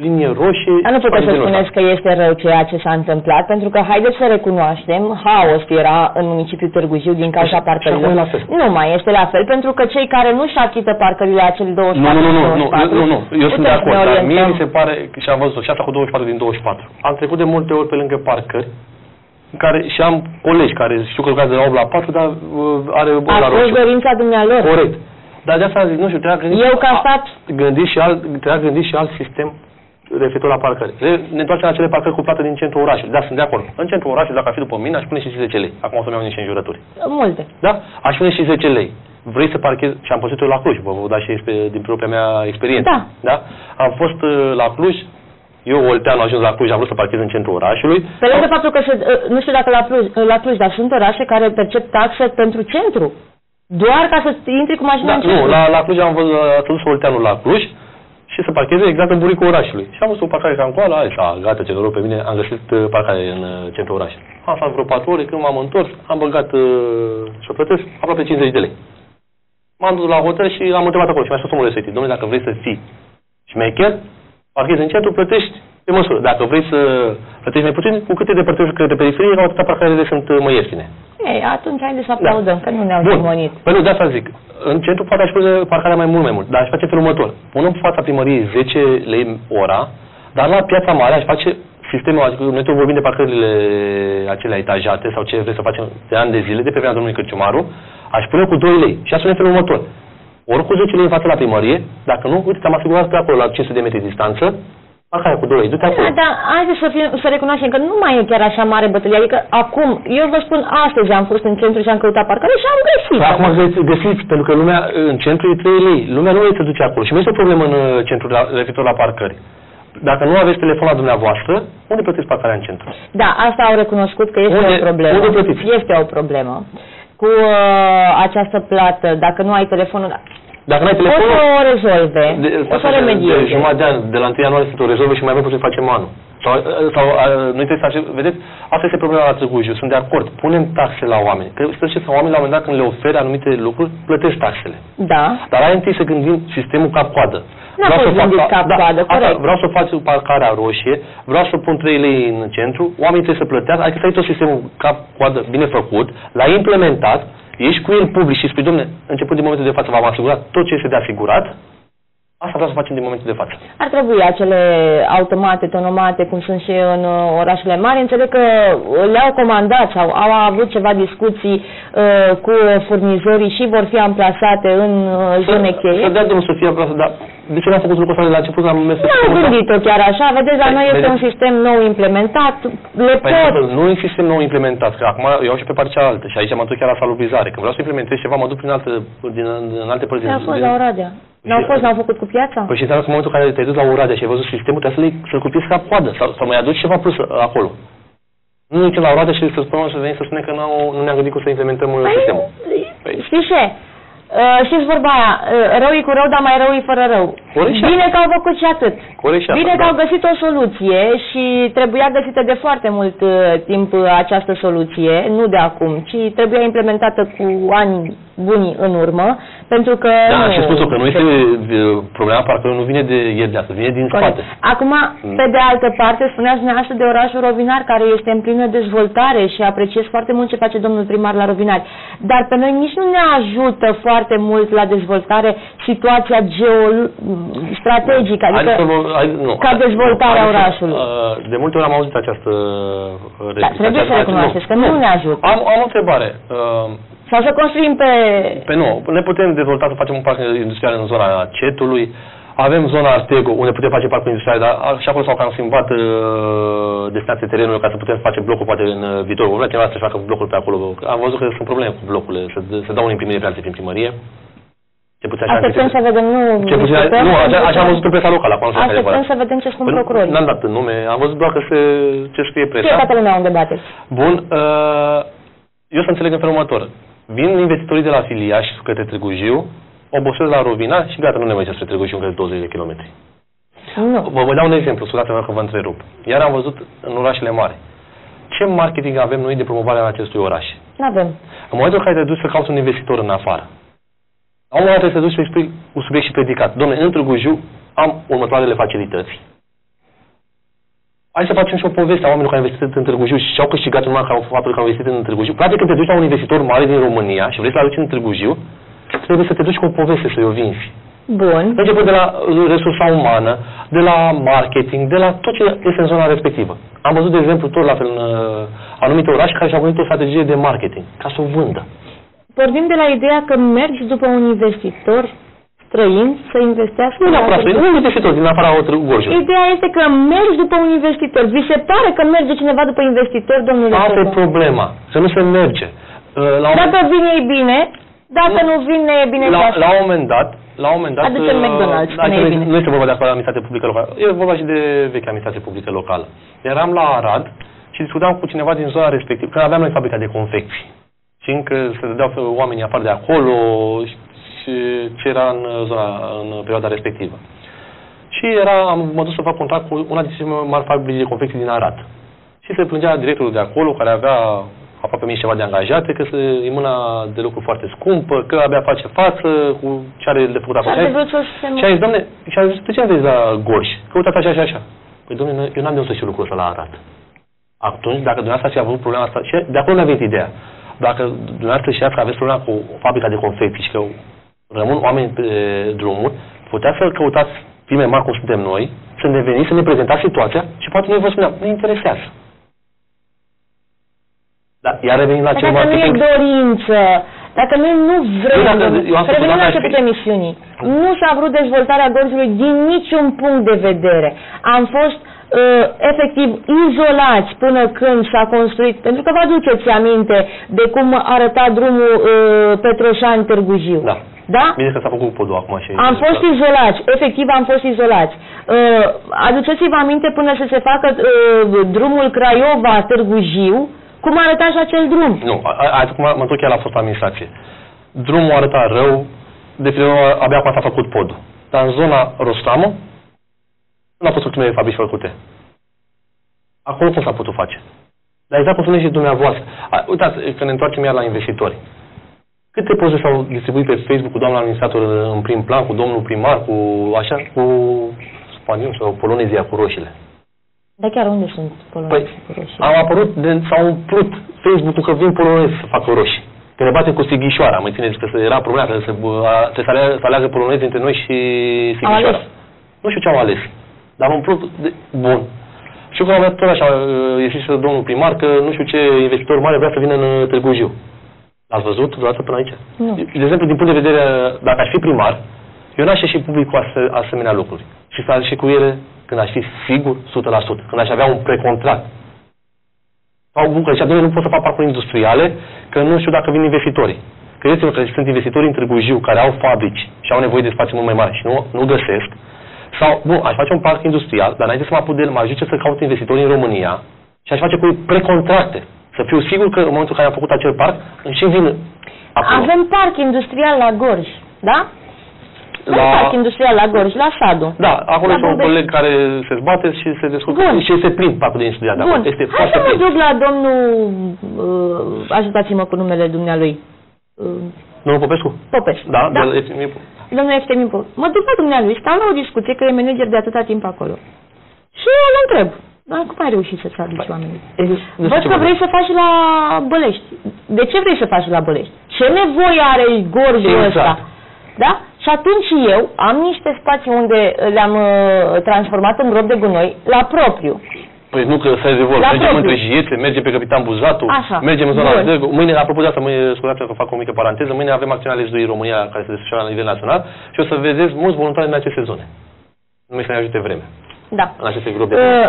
linie roșie. Dar nu puteți ceva să de genul spuneți că este rău ceea ce s-a întâmplat, pentru că haideți să recunoaștem, haos era în municipiul Târgu Jiu din cauza Și- și parcărilor. acum e la fel. Nu mai este la fel, pentru că cei care nu-și achită parcările acele 24 Nu, nu, nu, nu, nu, 24, nu, nu, eu sunt de putem să ne acord, dar mie orientăm. mi se pare, și am văzut, și asta cu 24 din 24. Am trecut de multe ori pe lângă parcări, în care și am colegi care știu că lucrează de la 8 la 4, dar uh, are bun A la fost roșu. dorința dumnealor. Corect. Dar de asta zic, nu știu, trebuia gândit, Eu ca a- stat gândit și alt, trebuia gândit și alt sistem referitor la parcări. Le- Ne întoarcem la acele parcări cu plată din centrul orașului. Da, sunt de acord. În centrul orașului, dacă ar fi după mine, aș pune și 10 lei. Acum o să-mi iau niște înjurături. multe. Da? Aș pune și 10 lei. Vrei să parchezi, și am păzit-o la Cluj, vă vă da și expe- din propria mea experiență. Da. da? Am fost uh, la Cluj, eu, Olteanu, am ajuns la Cluj, am vrut să parchez în centrul orașului. Pe lângă faptul că, se, uh, nu știu dacă la Cluj, uh, la Cluj, dar sunt orașe care percep taxe pentru centru. Doar ca să intri cu mașina Da, în centru. nu, la, la Cluj am văzut, a dus Olteanu la Cluj și să parcheze exact în buricul orașului. Și am văzut o parcare cam coală, așa, gata, ce noroc pe mine, am găsit uh, parcare în uh, centrul orașului. Am stat vreo 4 ore, când m-am întors, am băgat uh, și o plătesc aproape 50 de lei. M-am dus la hotel și am întrebat acolo și mi-a spus omul respectiv, domnule, dacă vrei să fii șmecher, parchezi în centru, plătești pe măsură. Dacă vrei să plătești mai puțin, cu câte depărtări către periferie, au atâta parcările sunt uh, mai ieftine. Ei, atunci haideți să aplaudăm, că nu ne-au Da. Bun. zimonit. Păi nu, de asta zic. În centru poate aș pune parcarea mai mult mai mult, dar aș face felul următor. Pun în fața primăriei 10 lei ora, dar la piața mare aș face sistemul, adică noi tot vorbim de parcările acelea etajate sau ce vrei să facem de ani de zile, de pe vremea domnului Cărciumaru, aș pune cu 2 lei și aș pune în felul următor. Ori cu 10 lei în fața la primărie, dacă nu, uite, am asigurat pe acolo la 500 de metri distanță, parcarea cu 2 lei, du-te acolo. Da, dar haideți să, fim, să recunoaștem că nu mai e chiar așa mare bătălie. Adică acum, eu vă spun, astăzi am fost în centru și am căutat parcare și am găsit. Păi acum găsiți, găsiți, pentru că lumea, în centru e 3 lei. Lumea nu se duce acolo. Și nu este o problemă în uh, centru la, referitor la parcări. Dacă nu aveți telefon la dumneavoastră, unde plătiți parcarea în centru? Da, asta au recunoscut că este Unde- o problemă. unde plătiți? Este o problemă. Cu uh, această plată, dacă nu ai telefonul, Dacă nu ai o telefonul, să o rezolve, de, o să o de, de remedieze. jumătate de an, de la 1 ianuarie să o rezolvă și mai avem puțin facem anul. Sau, sau a, noi trebuie să facem, vedeți, asta este problema la Târgu Jiu, sunt de acord, punem taxe la oameni. Că să știți că oamenii la un moment dat când le oferi anumite lucruri, plătesc taxele. Da. Dar hai întâi să gândim sistemul cap-coadă. N-a Vreau fost să fac- gândit cap-coadă, asta, corect. vreau să fac parcarea roșie, vreau să pun 3 lei în centru, oamenii trebuie să plătească, adică să ai tot sistemul cap-coadă bine făcut, l-ai implementat, ești cu el public și spui, domne, începând din momentul de față v-am asigurat tot ce este de asigurat, asta vreau să facem din momentul de față. Ar trebui acele automate, tonomate, cum sunt și în uh, orașele mari. Înțeleg că le-au comandat sau au avut ceva discuții uh, cu furnizorii și vor fi amplasate în uh, zone Să cheie. dea drumul să fie aproape, dar de ce n-am făcut lucrul ăsta de la început? Am mers să Nu am gândit-o chiar așa, vedeți, la Păi, noi este vedeți? un sistem nou implementat, le Păi, pot. nu e sistem nou implementat, că acum eu iau și pe partea cealaltă și aici mă duc chiar la salubrizare. Când vreau să implementez ceva, mă duc prin alte, din, în alte părți. N-a din- fost din- la Oradea. N-au Și- fost, n-au făcut cu piața? Păi și înseamnă că în momentul în care te-ai dus la Oradea și ai văzut sistemul, trebuie să le, să-l copiezi ca coadă sau, sau mai aduci ceva plus uh, acolo. Nu ducem la Oradea și să spunem să venim să spunem că nu, nu ne-am gândit cum să implementăm uh, sistemul. Păi. Știi ce? Uh, știți vorba aia, uh, rău e cu rău, dar mai rău e fără rău. Corect și Bine că au făcut și atât. Corect și asta, Bine că da. au găsit o soluție și trebuia găsită de foarte mult uh, timp uh, această soluție, nu de acum, ci trebuia implementată cu ani bunii în urmă, pentru că... Da, nu, și spus că nu este uh, problema, parcă nu vine de ieri de astăzi, vine din Corect. spate. Acum, Mm. pe de altă parte, spuneați dumneavoastră de orașul Rovinar, care este în plină dezvoltare și apreciez foarte mult ce face domnul primar la Rovinari. Dar pe noi nici nu ne ajută foarte mult la dezvoltare situația geostrategică, adică Haideți să vă- hai- nu, ca hai- dezvoltarea haideți să- orașului. uh, De multe ori am auzit această uh, Da, replică. trebuie să această- recunoașteți că nu ne ajută. Am, am o întrebare. Uh, Sau să construim pe... Pe nu, ne putem dezvolta să facem un parc industrial în zona Cetului, avem zona Artego, unde putem face parcul industrial, dar a- și acolo s-au cam schimbat uh, destinația terenului ca să putem face blocul poate în uh, viitor. Vrea cineva să facă blocul pe acolo. Am văzut că sunt probleme cu blocurile, să, să dau în imprimire pe alții prin primărie. Ce puțin așa Așteptăm anticipez. să vedem, nu... Ce puțin, discutăm, nu, așa, pentru așa că am văzut în presa locală, acum nu știu dacă e Așteptăm adevărat. să vedem ce spun Păi nu- procurorii. N-am dat în nume, am văzut doar că se, ce scrie Fie presa. toată lumea unde bateți. Bun, uh, eu să înțeleg în felul următor. Vin investitorii de la Filiaș către Târgu Jiu, obosesc la Rovina și gata, nu ne mai spre Târgu Jiu încă 20 de kilometri. Nu. Vă voi da un exemplu, scuzați-mă că vă întrerup. Iar am văzut în orașele mari. Ce marketing avem noi de promovare a acestui oraș? Nu avem. În momentul în care te duci să cauți un investitor în afară, la un moment dat trebuie să te duci să expui un subiect și predicat. Domnule, în Târgu Jiu am următoarele facilități. Hai să facem și o poveste a oamenilor care au investit în Târgu Jiu și și-au câștigat în urma faptului că au investit în Târgu Jiu. Practic, când te duci la un investitor mare din România și vrei să-l aduci în Târgu Jiu, trebuie să te duci cu o poveste, să-i o vinzi. Bun. Începând de la uh, resursa umană, de la marketing, de la tot ce este în zona respectivă. Am văzut, de exemplu, tot la fel în uh, anumite orașe care și-au gândit o strategie de marketing, ca să o vândă. Pornim de la ideea că mergi după un investitor străin să investească Nu la neapărat, Târgu nu investitor din afara Gorjului. Ideea este că mergi după un investitor. Vi se pare că merge cineva după investitor, domnule Asta e Popa? problema, să nu se merge. Uh, La un, Dacă vine e bine, dacă nu vine e bine la, și așa. la un moment dat, la un moment dat... Aducem uh, McDonald's, hai nu să e ne- bine. Nu este vorba de acolo administrație publică locală, e vorba și de veche administrație publică locală. Eram la Arad și discutam cu cineva din zona respectivă, când aveam noi fabrica de confecții. Și încă se dădeau oamenii afară de acolo și ce era în zona, în perioada respectivă. Și era, am mă dus să fac contact cu una dintre cele mai mari fabrici de confecții din Arad. Și se plângea directorul de acolo, care avea aproape mii și ceva de angajate, că se, e mâna de lucru foarte scumpă, că abia face față cu ce are de făcut Și acolo. ar Și fi a vrut să se... zis- și a zis, domne, și a zis, de ce nu vezi la Gorj? Că uitați așa și așa. Păi, domne, noi- eu n-am de unde să știu lucrul ăsta la Arad. Atunci, dacă dumneavoastră ați avut problema asta, și de acolo mi-a venit ideea. Dacă dumneavoastră știați că aveți problema cu fabrica de confecții și că rămân oameni pe drumuri, puteți să căutați firme mari cum suntem noi, să ne veniți, să ne prezentați situația și poate noi vă spuneam, ne interesează. Dar iar revenim la Dar cel Dacă nu e marketing. dorință, dacă noi nu vrem, Eu dacă- domnule, eu am să spus, revenim dacă la aș fi- începutul emisiunii, nu s-a vrut dezvoltarea Gorjului din niciun punct de vedere. Am fost uh, efectiv izolați până când s-a construit, pentru că vă aduceți aminte de cum arăta drumul uh, Petroșani-Târgu Jiu. Da. Da? Bine că s-a făcut podul acum și... Am fost izolați, efectiv am fost izolați. Uh, aduceți-vă aminte până să se facă uh, drumul Craiova-Târgu Jiu, cum arăta și acel drum. Nu, a- a- acum mă întorc chiar la fost administrație. Drumul arăta rău, de primul abia acum s-a făcut podul. Dar în zona Rostamo nu au fost ultimele fabrici făcute. Acolo cum s-a putut face? Dar exact cum spuneți și dumneavoastră. A, uitați, că ne întoarcem iar la investitori. Câte poze s-au distribuit pe Facebook cu doamna administrator în prim plan, cu domnul primar, cu așa, cu spaniol sau polonezia cu roșiile? Dar chiar unde sunt Păi, polonezi cu roșii? au apărut, de, s-au umplut Facebook-ul că vin polonezi să facă roșii. Că ne batem cu Sighișoara, mai țineți că se- era problema, că se, a, trebuie să aleagă, să aleagă polonezi între noi și Sighișoara. ales. Nu știu ce au ales, dar am umplut de, bun. Știu că avea tot așa, uh, ieșit și domnul primar, că nu știu ce investitor mare vrea să vină în uh, Târgu Jiu. Ați văzut vreodată până aici? Nu. De exemplu, din punct de vedere, dacă aș fi primar, eu n-aș ieși public cu ase- asemenea lucruri. Și să și cu ele când aș fi sigur 100%, când aș avea un precontract. Sau bun, că zicea, "Domnule, nu pot să fac parcuri industriale, că nu știu dacă vin investitorii. Credeți-mă că sunt investitori în Târgu Jiu care au fabrici și au nevoie de spații mult mai mari și nu, nu găsesc. Sau, bun, aș face un parc industrial, dar înainte să mă apuc de el, mă ajunge să caut investitori în România și aș face cu ei precontracte. Să fiu sigur că în momentul în care am făcut acel parc, îmi și vin acolo. Avem parc industrial la Gorj, da? Avem La- parc industrial la Gorj, la Sadu. Da, acolo La este un Bubești. coleg care se zbate și se descurcă Bun. și este plin parcul de industrial de Bun, acolo. Este hai foarte să mă plin. duc la domnul, uh, ajutați-mă cu numele dumnealui, uh, Domnul Popescu? Popescu. Da, da. de Eftimiu. Domnul Eftimiu Popescu. Mă duc la dumnealui, stau la o discuție, că e manager de atâta timp acolo. Și eu îl întreb, dar cum ai reușit să-ți aduci oamenii? Nu Văd știu că ce vrei să faci la Bălești. De ce vrei să faci la Bălești? Ce nevoie are gorjul Exact. ăsta? Da? Și atunci eu am niște spații unde le-am uh, transformat în grob de gunoi la propriu. Păi nu că să rezolvă. La Mergem propriu. între Jiețe, mergem pe Capitan Buzatu, Așa. mergem în zona Bun. de Mâine, apropo de asta, mâine, scuzați că fac o mică paranteză, mâine avem acțiunea legiului România care se desfășoară la nivel național și o să vedeți mulți voluntari în aceste zone. Numai să ne ajute vreme. Da. În aceste gropi de gunoi.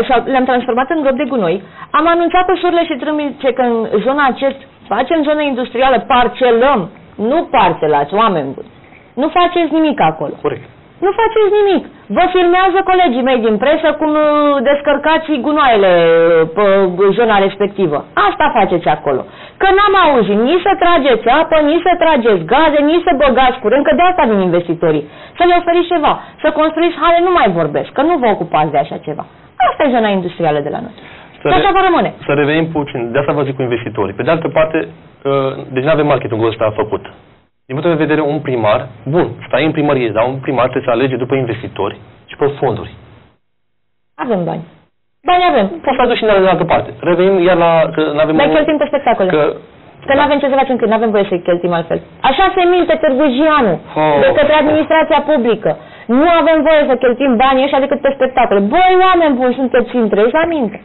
Uh, sau le-am transformat în grob de gunoi. Am anunțat pe surle și trâmbițe că în zona acest facem zonă industrială, parcelăm, nu parcelați, oameni buni. Nu faceți nimic acolo. Corect. Nu faceți nimic. Vă filmează colegii mei din presă cum uh, descărcați gunoaiele uh, pe uh, zona respectivă. Asta faceți acolo. Că n-am auzit nici să trageți apă, nici să trageți gaze, nici să băgați curent, că de asta vin investitorii. Să le oferiți ceva. Să construiți hale nu mai vorbesc, că nu vă ocupați de așa ceva. Asta e zona industrială de la noi. Să, Și așa va rămâne. să revenim puțin, de asta vă zic cu investitorii. Pe de altă parte, uh, deci nu avem marketingul ăsta făcut. Din punct de vedere, un primar, bun, stai în primărie, dar un primar trebuie să alege după investitori și pe fonduri. Avem bani. Bani avem. Poți să aduci și în altă parte. Revenim iar la... Că nu avem Mai o- cheltuim pe spectacole. Că, Că nu avem ce să facem când nu avem voie să-i cheltuim altfel. Așa se minte Târgujianu Oh. de către administrația publică. Nu avem voie să cheltuim banii ăștia decât pe spectacole. Băi, oameni buni, sunteți întreți la minte.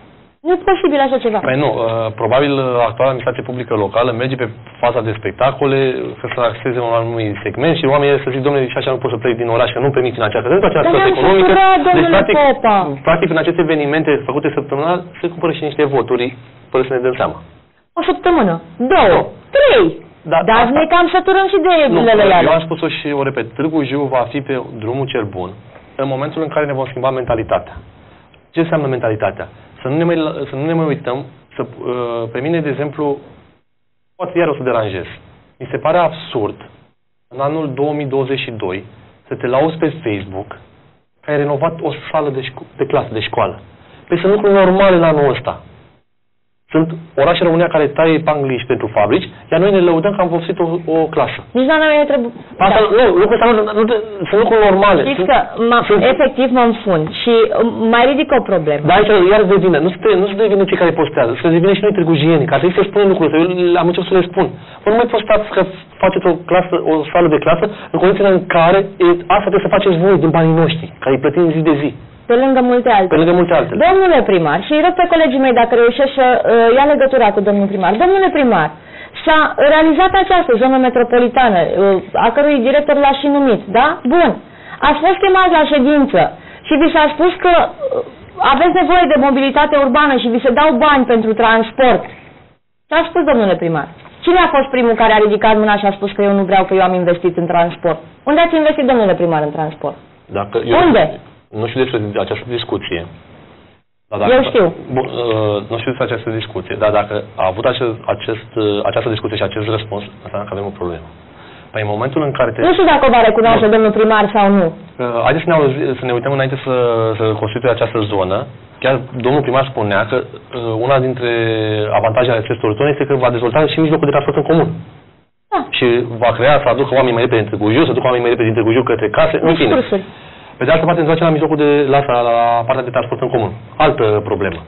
Nu e posibil așa ceva. Păi nu, uh, probabil uh, actuala administrație publică locală merge pe faza de spectacole să se axeze un anumit segment și oamenii să zic, domnule, și așa nu pot să plec din oraș, că nu permit în această pentru această Dar situație ne-am economică. săturat, domnule practic, Popa. practic, în aceste evenimente făcute săptămânal se cumpără și niște voturi, fără să ne dăm seama. O săptămână, două, trei. Da, Dar asta- ne cam săturăm și de Nu, lelele eu am alea. spus-o și o repet, Târgu Jiu va fi pe drumul cel bun în momentul în care ne vom schimba mentalitatea. Ce înseamnă mentalitatea? Să nu ne mai, să nu ne mai uităm, să, uh, pe mine, de exemplu, poate iar o să deranjez. Mi se pare absurd în anul 2022 să te lauzi pe Facebook că ai renovat o sală de, șco- de clasă, de școală. Păi sunt lucruri normale la anul ăsta. Sunt orașe în România care taie pangliși pentru fabrici, iar noi ne lăudăm că am folosit o, o clasă. Nici la noi ne trebuie... Asta, Da. nu, lucrul ăsta nu, nu, sunt lucruri normale. Știți Sunt- că m- sunt- efectiv mă înfun și um, mai ridic o problemă. Dar aici iar devine, nu se, nu se devine cei care postează, se devine și noi târgujienii, care trebuie să spunem lucrurile, astea. eu am început să le spun. Vă nu mai postați că faceți o clasă, o sală de clasă în condițiile în care e, asta trebuie să faceți voi din banii noștri, care îi plătim zi de zi, Pe lângă multe pe altele. lângă multe altele. Domnule primar, și îi rog pe colegii mei dacă reușesc să uh, ia legătura cu domnul primar. Domnule primar, s-a realizat această zonă metropolitană, uh, a cărui director l-a și numit, da? Bun. Ați fost chemat la ședință și vi s-a spus că uh, aveți nevoie de mobilitate urbană și vi se dau bani pentru transport. Ce a spus, domnule primar? Cine a fost primul care a ridicat mâna și a spus că eu nu vreau că eu am investit în transport? Unde ați investit, domnule primar, în transport? Dacă Unde? Nu știu despre această discuție. Dar Eu știu. Bun, uh, nu știu despre această discuție, dar dacă a avut acest, acest, uh, această discuție și acest răspuns, înseamnă că avem o problemă. Păi în momentul în care te... Nu știu dacă o va recunoaște domnul primar sau nu. Uh, haideți să ne, auzi, să ne uităm înainte să, să constituie această zonă. Chiar domnul primar spunea că uh, una dintre avantajele acestor zone este că va dezvolta și mijlocul de transport în comun. Da. Și va crea să aducă oamenii mai repede din Târgu Jiu, să ducă oamenii mai repede din Târgu Jiu către case, în fine. Discursuri. Pe de altă parte, ne ducem la mijlocul de la, asta, la partea de transport în comun. Altă problemă.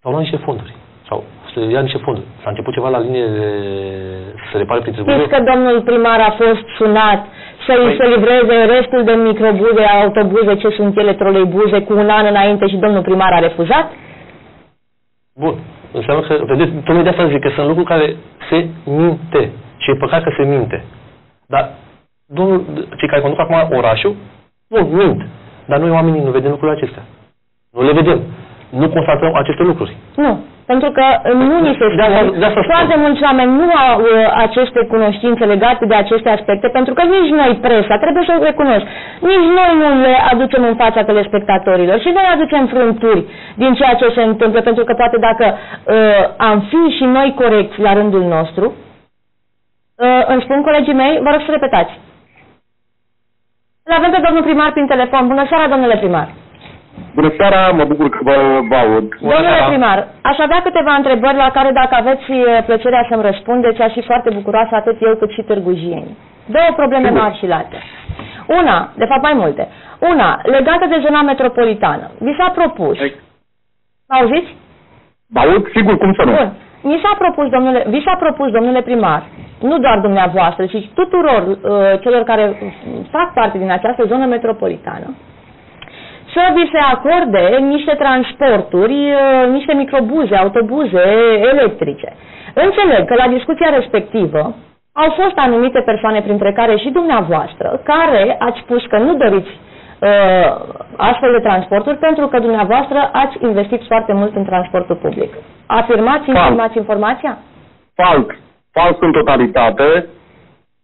S-au luat niște fonduri. Sau să ia niște fonduri. S-a început ceva la linie de... să se repare prin Târgu Jiu. Știți că domnul primar a fost sunat să-i Păi- se livreze restul de microbuze, autobuze, ce sunt ele, troleibuze, cu un an înainte și domnul primar a refuzat? Bun. Înseamnă că, vedeți, tocmai de asta zic că sunt lucruri care se minte. Și e păcat că se minte. Dar domnul, cei care conduc acum orașul, nu, mint. Dar noi oamenii nu vedem lucrurile acestea. Nu le vedem. Nu constatăm aceste lucruri. Nu. Pentru că uh, nu ni se De asta- spune, de asta spun. foarte mulți oameni nu au uh, aceste cunoștințe legate de aceste aspecte, pentru că nici noi, presa, trebuie să o recunosc, nici noi nu le aducem în fața telespectatorilor și noi aducem frânturi din ceea ce se întâmplă, pentru că poate dacă uh, am fi și noi corecți la rândul nostru, uh, îmi spun colegii mei, vă rog să repetați. Îl avem pe domnul primar prin telefon. Bună seara, domnule primar. Bună seara, mă bucur că vă, vă aud. Domnule primar, aș avea câteva întrebări la care dacă aveți eh, plăcerea să-mi răspundeți, aș fi foarte bucuroasă atât eu cât și târgujieni. Două probleme Sigur. mari și late. Una, de fapt mai multe. Una, legată de zona metropolitană. Vi s-a propus. Mă auziți? Vă aud, sigur, cum să nu. Bun. Mi s-a propus, domnule, vi s-a propus, domnule primar, nu doar dumneavoastră, ci tuturor uh, celor care fac parte din această zonă metropolitană, să vi se acorde niște transporturi, uh, niște microbuze, autobuze electrice. Înțeleg că la discuția respectivă au fost anumite persoane, printre care și dumneavoastră, care ați spus că nu doriți uh, astfel de transporturi pentru că dumneavoastră ați investit foarte mult în transportul public. Afirmați, Fals. informați informația? Fals. Fals în totalitate.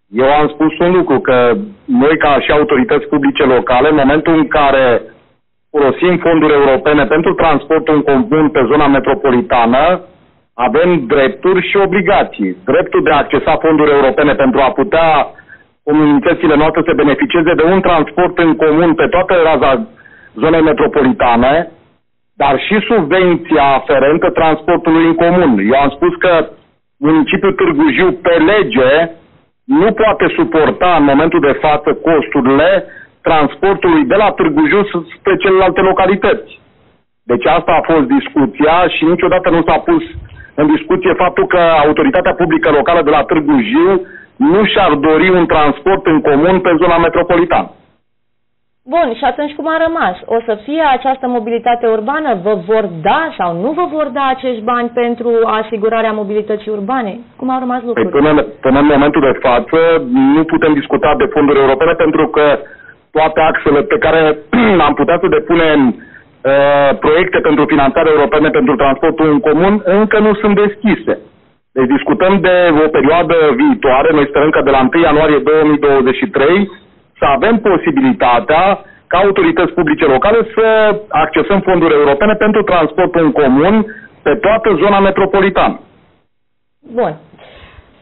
Eu am spus un lucru, că noi ca și autorități publice locale, în momentul în care folosim fonduri europene pentru transportul în comun pe zona metropolitană, avem drepturi și obligații. Dreptul de a accesa fonduri europene pentru a putea comunitățile noastre să beneficieze de un transport în comun pe toată raza zonei metropolitane, dar și subvenția aferentă transportului în comun. Eu am spus că municipiul Târgu Jiu, pe lege, nu poate suporta în momentul de față costurile transportului de la Târgu Jiu spre celelalte localități. Deci asta a fost discuția și niciodată nu s-a pus în discuție faptul că autoritatea publică locală de la Târgu Jiu nu și-ar dori un transport în comun pe zona metropolitană. Bun, și atunci cum a rămas? O să fie această mobilitate urbană? Vă vor da sau nu vă vor da acești bani pentru asigurarea mobilității urbane? Cum au rămas Păi lucrurile? până, până în momentul de față nu putem discuta de fonduri europene pentru că toate axele pe care am putea să depunem uh, proiecte pentru finanțare europene pentru transportul în comun încă nu sunt deschise. Deci discutăm de o perioadă viitoare, noi sperăm că de la 1 ianuarie 2023 să avem posibilitatea ca autorități publice locale să accesăm fonduri europene pentru transportul în comun pe toată zona metropolitană. Bun.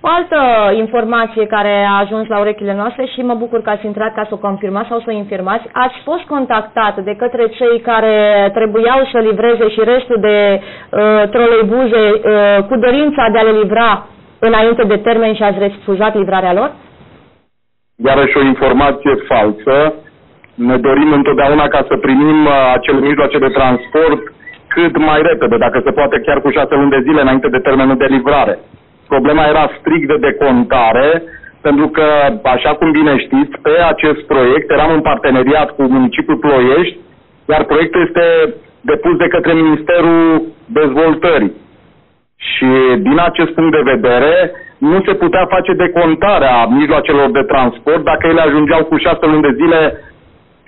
O altă informație care a ajuns la urechile noastre și mă bucur că ați intrat ca să o confirmați sau să o infirmați. Ați fost contactat de către cei care trebuiau să livreze și restul de uh, troleibuze uh, cu dorința de a le livra înainte de termen și ați refuzat livrarea lor? Iarăși o informație falsă. Ne dorim întotdeauna ca să primim uh, acele mijloace de transport cât mai repede, dacă se poate chiar cu șase luni de zile înainte de termenul de livrare. Problema era strict de decontare, pentru că, așa cum bine știți, pe acest proiect eram în parteneriat cu municipiul Ploiești, iar proiectul este depus de către Ministerul Dezvoltării. Și din acest punct de vedere, nu se putea face decontarea mijloacelor de transport dacă ele ajungeau cu șase luni de zile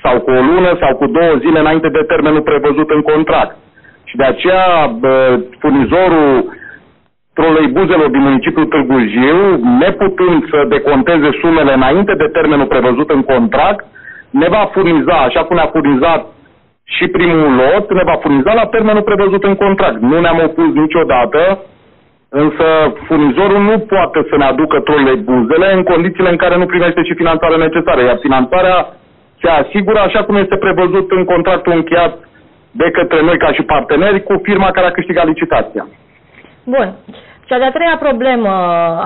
sau cu o lună sau cu două zile înainte de termenul prevăzut în contract. Și de aceea bă, furnizorul troleibuzelor din municipiul Târgu Jiu, neputând să deconteze sumele înainte de termenul prevăzut în contract, ne va furniza, așa cum ne-a furnizat și primul lot, ne va furniza la termenul prevăzut în contract. Nu ne-am opus niciodată, însă furnizorul nu poate să ne aducă troleibuzele în condițiile în care nu primește și finanțarea necesară, iar finanțarea se asigură așa cum este prevăzut în contractul încheiat de către noi ca și parteneri cu firma care a câștigat licitația. Bun. Cea de-a treia problemă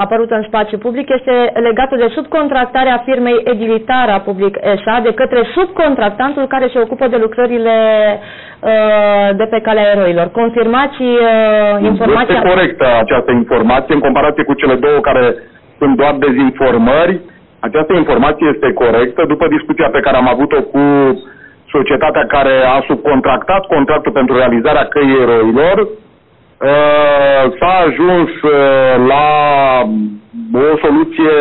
apărută în spațiu public este legată de subcontractarea firmei Edilitara Public SA de către subcontractantul care se ocupă de lucrările uh, de pe calea eroilor. Confirmați uh, informația? Este corectă această informație în comparație cu cele două care sunt doar dezinformări. Această informație este corectă după discuția pe care am avut-o cu societatea care a subcontractat contractul pentru realizarea căii eroilor Uh, s-a ajuns uh, la o soluție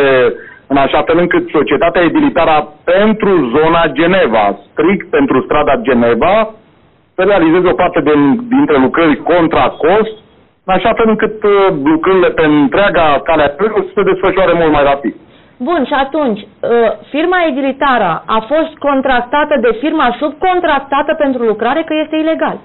în așa fel încât societatea edilitară pentru zona Geneva, strict pentru strada Geneva, să realizeze o parte de, dintre lucrări contra cost, în așa fel încât uh, lucrările pe întreaga calea să se desfășoare mult mai rapid. Bun, și atunci, firma edilitară a fost contractată de firma subcontractată pentru lucrare că este ilegal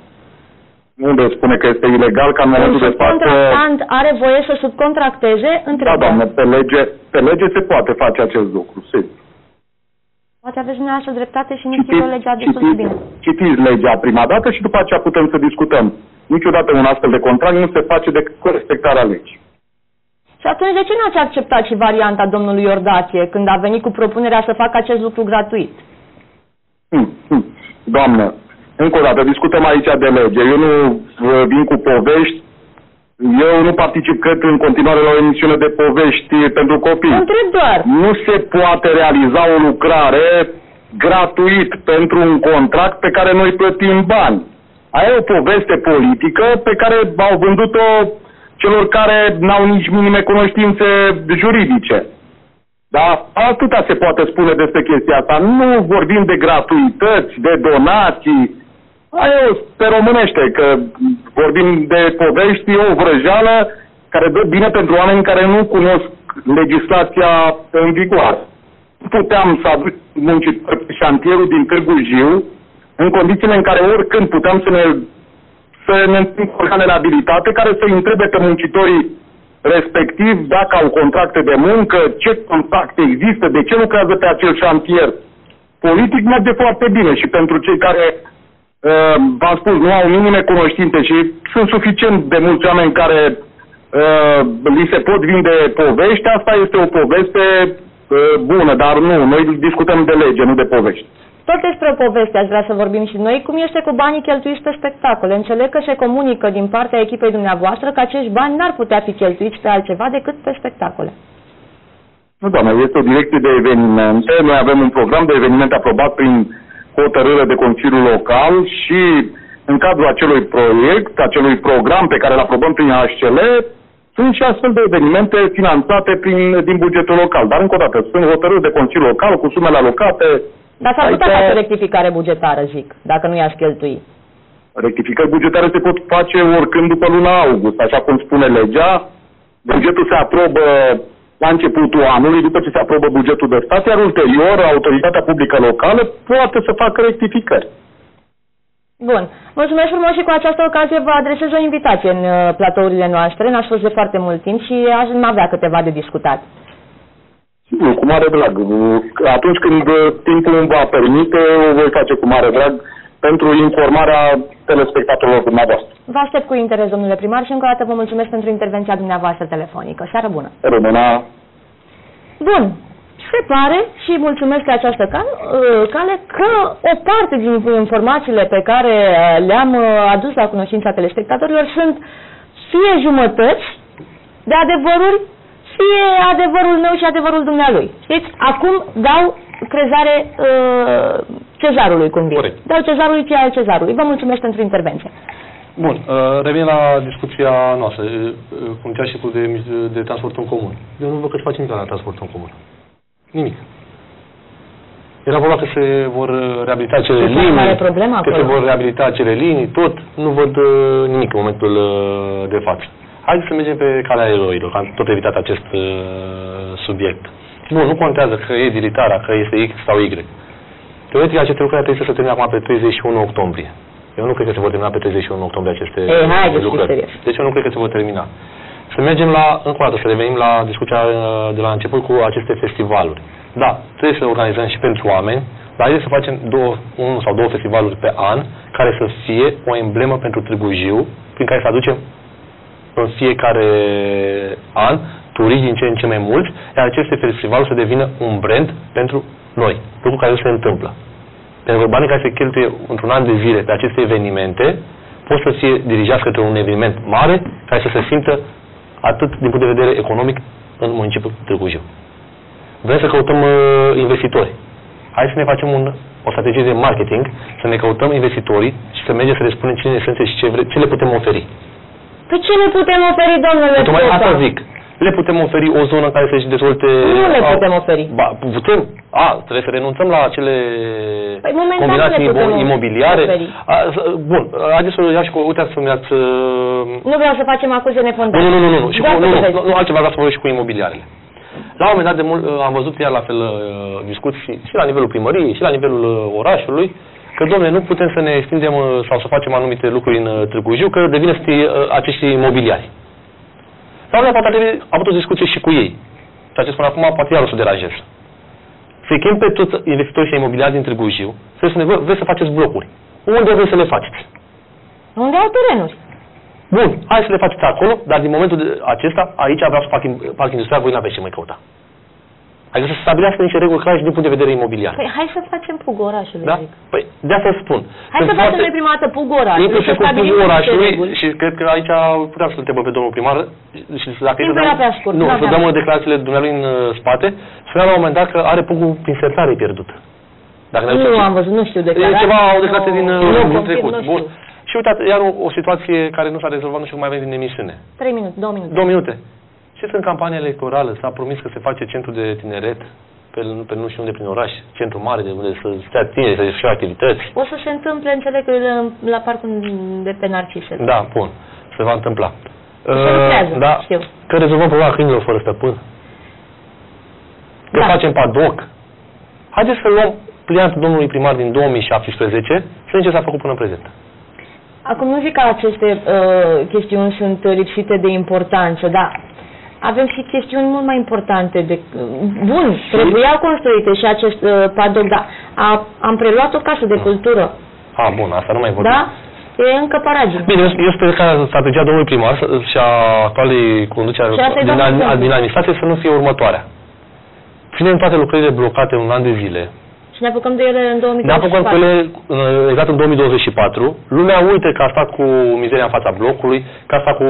unde spune că este ilegal ca în momentul de față... subcontractant are voie să subcontracteze? Da, doamne, pe lege, pe lege se poate face acest lucru, sigur. Poate aveți dumneavoastră dreptate și nu știu legea destul de bine. Citiți legea prima dată și după aceea putem să discutăm. Niciodată un astfel de contract nu se face de cu respectarea legii. Și atunci de ce nu ați acceptat și varianta domnului Iordache când a venit cu propunerea să facă acest lucru gratuit? Hm, hm. Doamnă, încă o dată, discutăm aici de lege. Eu nu uh, vin cu povești. Eu nu particip, cred, în continuare la o emisiune de povești pentru copii. Întreb doar. Nu se poate realiza o lucrare gratuit pentru un contract pe care noi plătim bani. Aia e o poveste politică pe care au vândut-o celor care n-au nici minime cunoștințe juridice. Da? Atâta se poate spune despre chestia asta. Nu vorbim de gratuități, de donații. Aia e pe românește, că vorbim de povești, o vrăjeală care dă bine pentru oameni care nu cunosc legislația în vigoare. Puteam să aduc muncitori pe șantierul din Târgu Jiu, în condițiile în care oricând puteam să ne să ne întâlnim organele abilitate care să întrebe pe muncitorii respectiv dacă au contracte de muncă, ce contracte există, de ce lucrează pe acel șantier. Politic merge foarte bine și pentru cei care, uh, v-am spus, nu au minime cunoștințe și sunt suficient de mulți oameni care uh, li se pot vinde povești, asta este o poveste uh, bună, dar nu, noi discutăm de lege, nu de povești. Tot despre o poveste aș vrea să vorbim și noi. Cum este cu banii cheltuiți pe spectacole? Înțeleg că se comunică din partea echipei dumneavoastră că acești bani n-ar putea fi cheltuiți pe altceva decât pe spectacole. Nu, doamne, este o direcție de evenimente. Noi avem un program de evenimente aprobat prin hotărâre de Consiliul Local și în cadrul acelui proiect, acelui program pe care îl aprobăm prin HCL, sunt și astfel de evenimente finanțate prin, din bugetul local. Dar, încă o dată, sunt hotărâri de Consiliul Local cu sumele alocate, dar s-ar putea face o rectificare bugetară, zic, dacă nu i-aș cheltui. Rectificări bugetare se pot face oricând după luna august, așa cum spune legea. Bugetul se aprobă la începutul anului, după ce se aprobă bugetul de stat, iar ulterior autoritatea publică locală poate să facă rectificări. Bun. Mulțumesc frumos și cu această ocazie vă adresez o invitație în uh, platourile noastre. N-aș fost de foarte mult timp și aș avea câteva de discutat. Nu, cu mare drag. Atunci când uh, timpul îmi va permite, o voi face cu mare drag pentru informarea telespectatorilor dumneavoastră. Vă aștept cu interes, domnule primar, și încă o dată vă mulțumesc pentru intervenția dumneavoastră telefonică. Seară bună! Rămâna! Bun, se pare și mulțumesc pe această cale, uh, cale că o parte din informațiile pe care uh, le-am adus la cunoștința telespectatorilor sunt fie jumătăți de adevăruri, fie adevărul meu și adevărul dumnealui. Știți? Acum dau crezare uh, cezarului, cum vine. Corect. Dau cezarului ce al cezarului. Vă mulțumesc pentru intervenție. Bun, uh, revin la discuția noastră, uh, cum cea și cu de, de transportul în comun. Eu nu văd că se face nimic la transportul în comun. Nimic. Era vorba că se vor reabilita acele deci linii, că se vor reabilita acele linii, tot. Nu văd uh, nimic în momentul uh, de față. Hai să mergem pe calea eroilor, am tot evitat acest uh, subiect. Nu, nu contează că e dilitarea, că este X sau Y. Teoretic, aceste lucruri trebuie să se termine acum pe 31 octombrie. Eu nu cred că se vor termina pe 31 octombrie aceste Ei, hai, lucrări. Serios. Deci eu nu cred că se vor termina. Să mergem la, încă o dată, să revenim la discuția uh, de la început cu aceste festivaluri. Da, trebuie să le organizăm și pentru oameni, dar haideți să facem două, unul sau două festivaluri pe an care să fie o emblemă pentru Târgu Jiu, prin care să aducem în fiecare an turiști din ce în ce mai mulți, iar aceste festivaluri să devină un brand pentru noi, lucru care nu se întâmplă. Pentru că banii care se cheltuie într-un an de zile pe aceste evenimente pot să fie dirijați către un eveniment mare care să se simtă atât din punct de vedere economic în municipiul Târgu Jiu. Vrem să căutăm uh, investitori. Hai să ne facem un, o strategie de marketing, să ne căutăm investitorii și să mergem să le spunem cine sunt și ce, vre, ce le putem oferi. Pe ce le putem oferi, domnule Tocmai asta zic. Le putem oferi o zonă în care să-și dezvolte... Nu le putem oferi. Ba, putem. A, trebuie să renunțăm la acele păi, combinații imobiliare. A, bun, haideți să ia și cu... Uite, să mi-ați... Nu vreau să facem acuze nefondate. Nu, nu, nu, nu, nu. Și cu, nu, nu, nu, nu, altceva vreau să vorbesc și cu imobiliarele. La un moment dat de mult, am văzut iar la fel discuții și la nivelul primăriei, și la nivelul orașului, că, domnule, nu putem să ne extindem uh, sau să facem anumite lucruri în uh, Târgu Jiu, că devine sti, uh, acești imobiliari. Sau la poate am avut o discuție și cu ei. Ceea ce spun acum, poate iar o să deranjez. să-i chem pe toți investitorii imobiliari din Târgu Jiu, să spunem, vă, vreți să faceți blocuri. Unde vreți să le faceți? Unde au terenuri? Bun, hai să le faceți acolo, dar din momentul de acesta, aici vreau să fac parc industrial, voi n-aveți ce mai căuta. Adică să stabilească niște reguli clare și din punct de vedere imobiliar. Păi hai să facem pugul orașului. Da? Zic. Păi de asta spun. Hai să facem noi prima dată pugul orașului. Inclusiv să cu stabilim pugul niște orașului reguli. și cred că aici puteam să întrebăm pe domnul primar și dacă Timpul să era dăm, prea scurt, nu, nu să aveam. dăm declarațiile dumnealui în uh, spate, spunea la un moment dat că are pugul prin sertare pierdut. Dacă ne aducem Nu aminte. am văzut, nu știu de E ceva, o declarație din, uh, nu, din confirm, trecut. Nu Bun. știu. Și uitați, iar o, o situație care nu s-a rezolvat, nu știu cum mai venit din emisiune. Trei minute, două minute. Două minute. Știți, în campania electorală s-a promis că se face centru de tineret pe, pe nu știu unde prin oraș, centru mare de unde să stea tineri, să desfășoare activități. O să se întâmple, înțeleg că la parcul de pe Narcise. Da, bun. Se va întâmpla. Se lucrează, da, știu. Că rezolvăm problema câinilor fără stăpân. Că Da. facem padoc. Haideți să luăm pliantul domnului primar din 2017 să vedem ce s-a făcut până în prezent. Acum nu zic că aceste uh, chestiuni sunt lipsite de importanță, dar avem și chestiuni mult mai importante. De, bun, trebuiau construite și acest uh, padoc, dar a, am preluat o casă de cultură, A, bun, asta nu mai vorbim. da? E încă paragine. Bine, eu, eu sper ca strategia domnului primar să- și a actualei conducere Și asta e din, doamna ad- Zău. din administrație să nu fie următoarea. Ținem toate lucrările blocate un an de zile, Și ne apucăm de ele în 2024. Ne apucăm cu ele în- exact în 2024. Lumea uită că a stat cu mizeria în fața blocului, că a stat cu...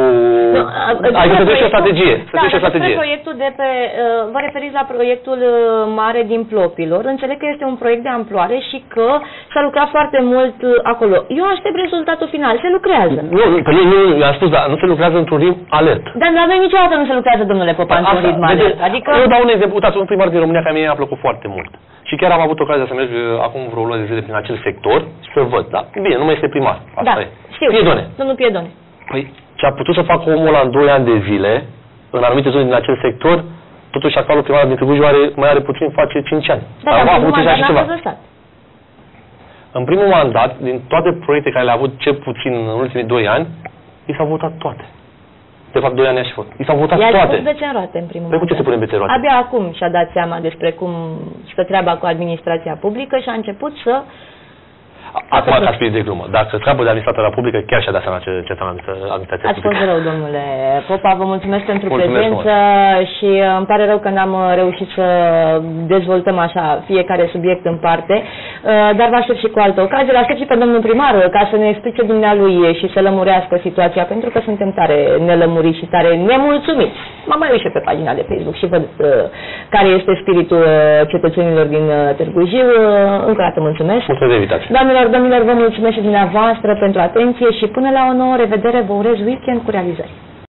Nu, a- Adică despre să treci o proiectul- strategie. Să Da, treci o dar despre strategie. proiectul de pe... uh, Vă referiți la proiectul uh, mare din Plopilor. Înțeleg că este un proiect de amploare și că s-a lucrat foarte mult uh, acolo. Eu aștept rezultatul final. Se lucrează. Nu, pe ei nu, i-am spus, dar nu se lucrează într-un ritm alert. Dar la noi niciodată nu se lucrează, domnule Popa, într-un ritm vede, alert. Adică... Eu dau un exemplu, uitați, un primar din România care mie mi-a plăcut foarte mult. Și chiar am avut ocazia să merg uh, acum vreo lună de zile prin acel sector și să văd. Da, bine, nu mai este primar. Asta da, e. știu. Piedone. Domnul Piedone. Păi, ce a putut să facă omul ăla în 2 ani de zile, în anumite zone din acel sector, totuși actualul primar din Târgu Jiu are, mai are puțin, face 5 ani. Da, Acum dar a nu făcut mai 5 ani și n-a ceva. fost lăsat. În primul mandat, din toate proiecte care le-a avut cel puțin în ultimii 2 ani, i s-au votat toate. De fapt, 2 ani și fost. I s-au votat I-a toate. pus bețe în roate, în primul Păi cu ce mandat. se pune bețe în roate? Abia acum și-a dat seama despre cum stă treaba cu administrația publică și a început să... Acum, ca spirit de glumă, dacă scapă de administrația publică, chiar și-a dat seama ce, ce înseamnă administra- administrația Ați fost publică. rău, domnule Popa, vă mulțumesc pentru Mulțumesc prezență și uh, îmi pare rău că n-am uh, reușit să dezvoltăm așa fiecare subiect în parte, uh, dar vă aștept și cu altă ocazie. Vă aștept și pe domnul primar uh, ca să ne explice dumnealui și să lămurească situația, pentru că suntem tare nelămuriți și tare nemulțumiți. M-am mai uitat pe pagina de Facebook și văd uh, care este spiritul uh, cetățenilor din uh, Târgu Jiu. Uh, încă o dată mulțumesc. Mulțumesc de invitație. Doamnelor, domnilor, vă mulțumesc și dumneavoastră pentru atenție și până la o nouă revedere vă urez weekend cu realizări.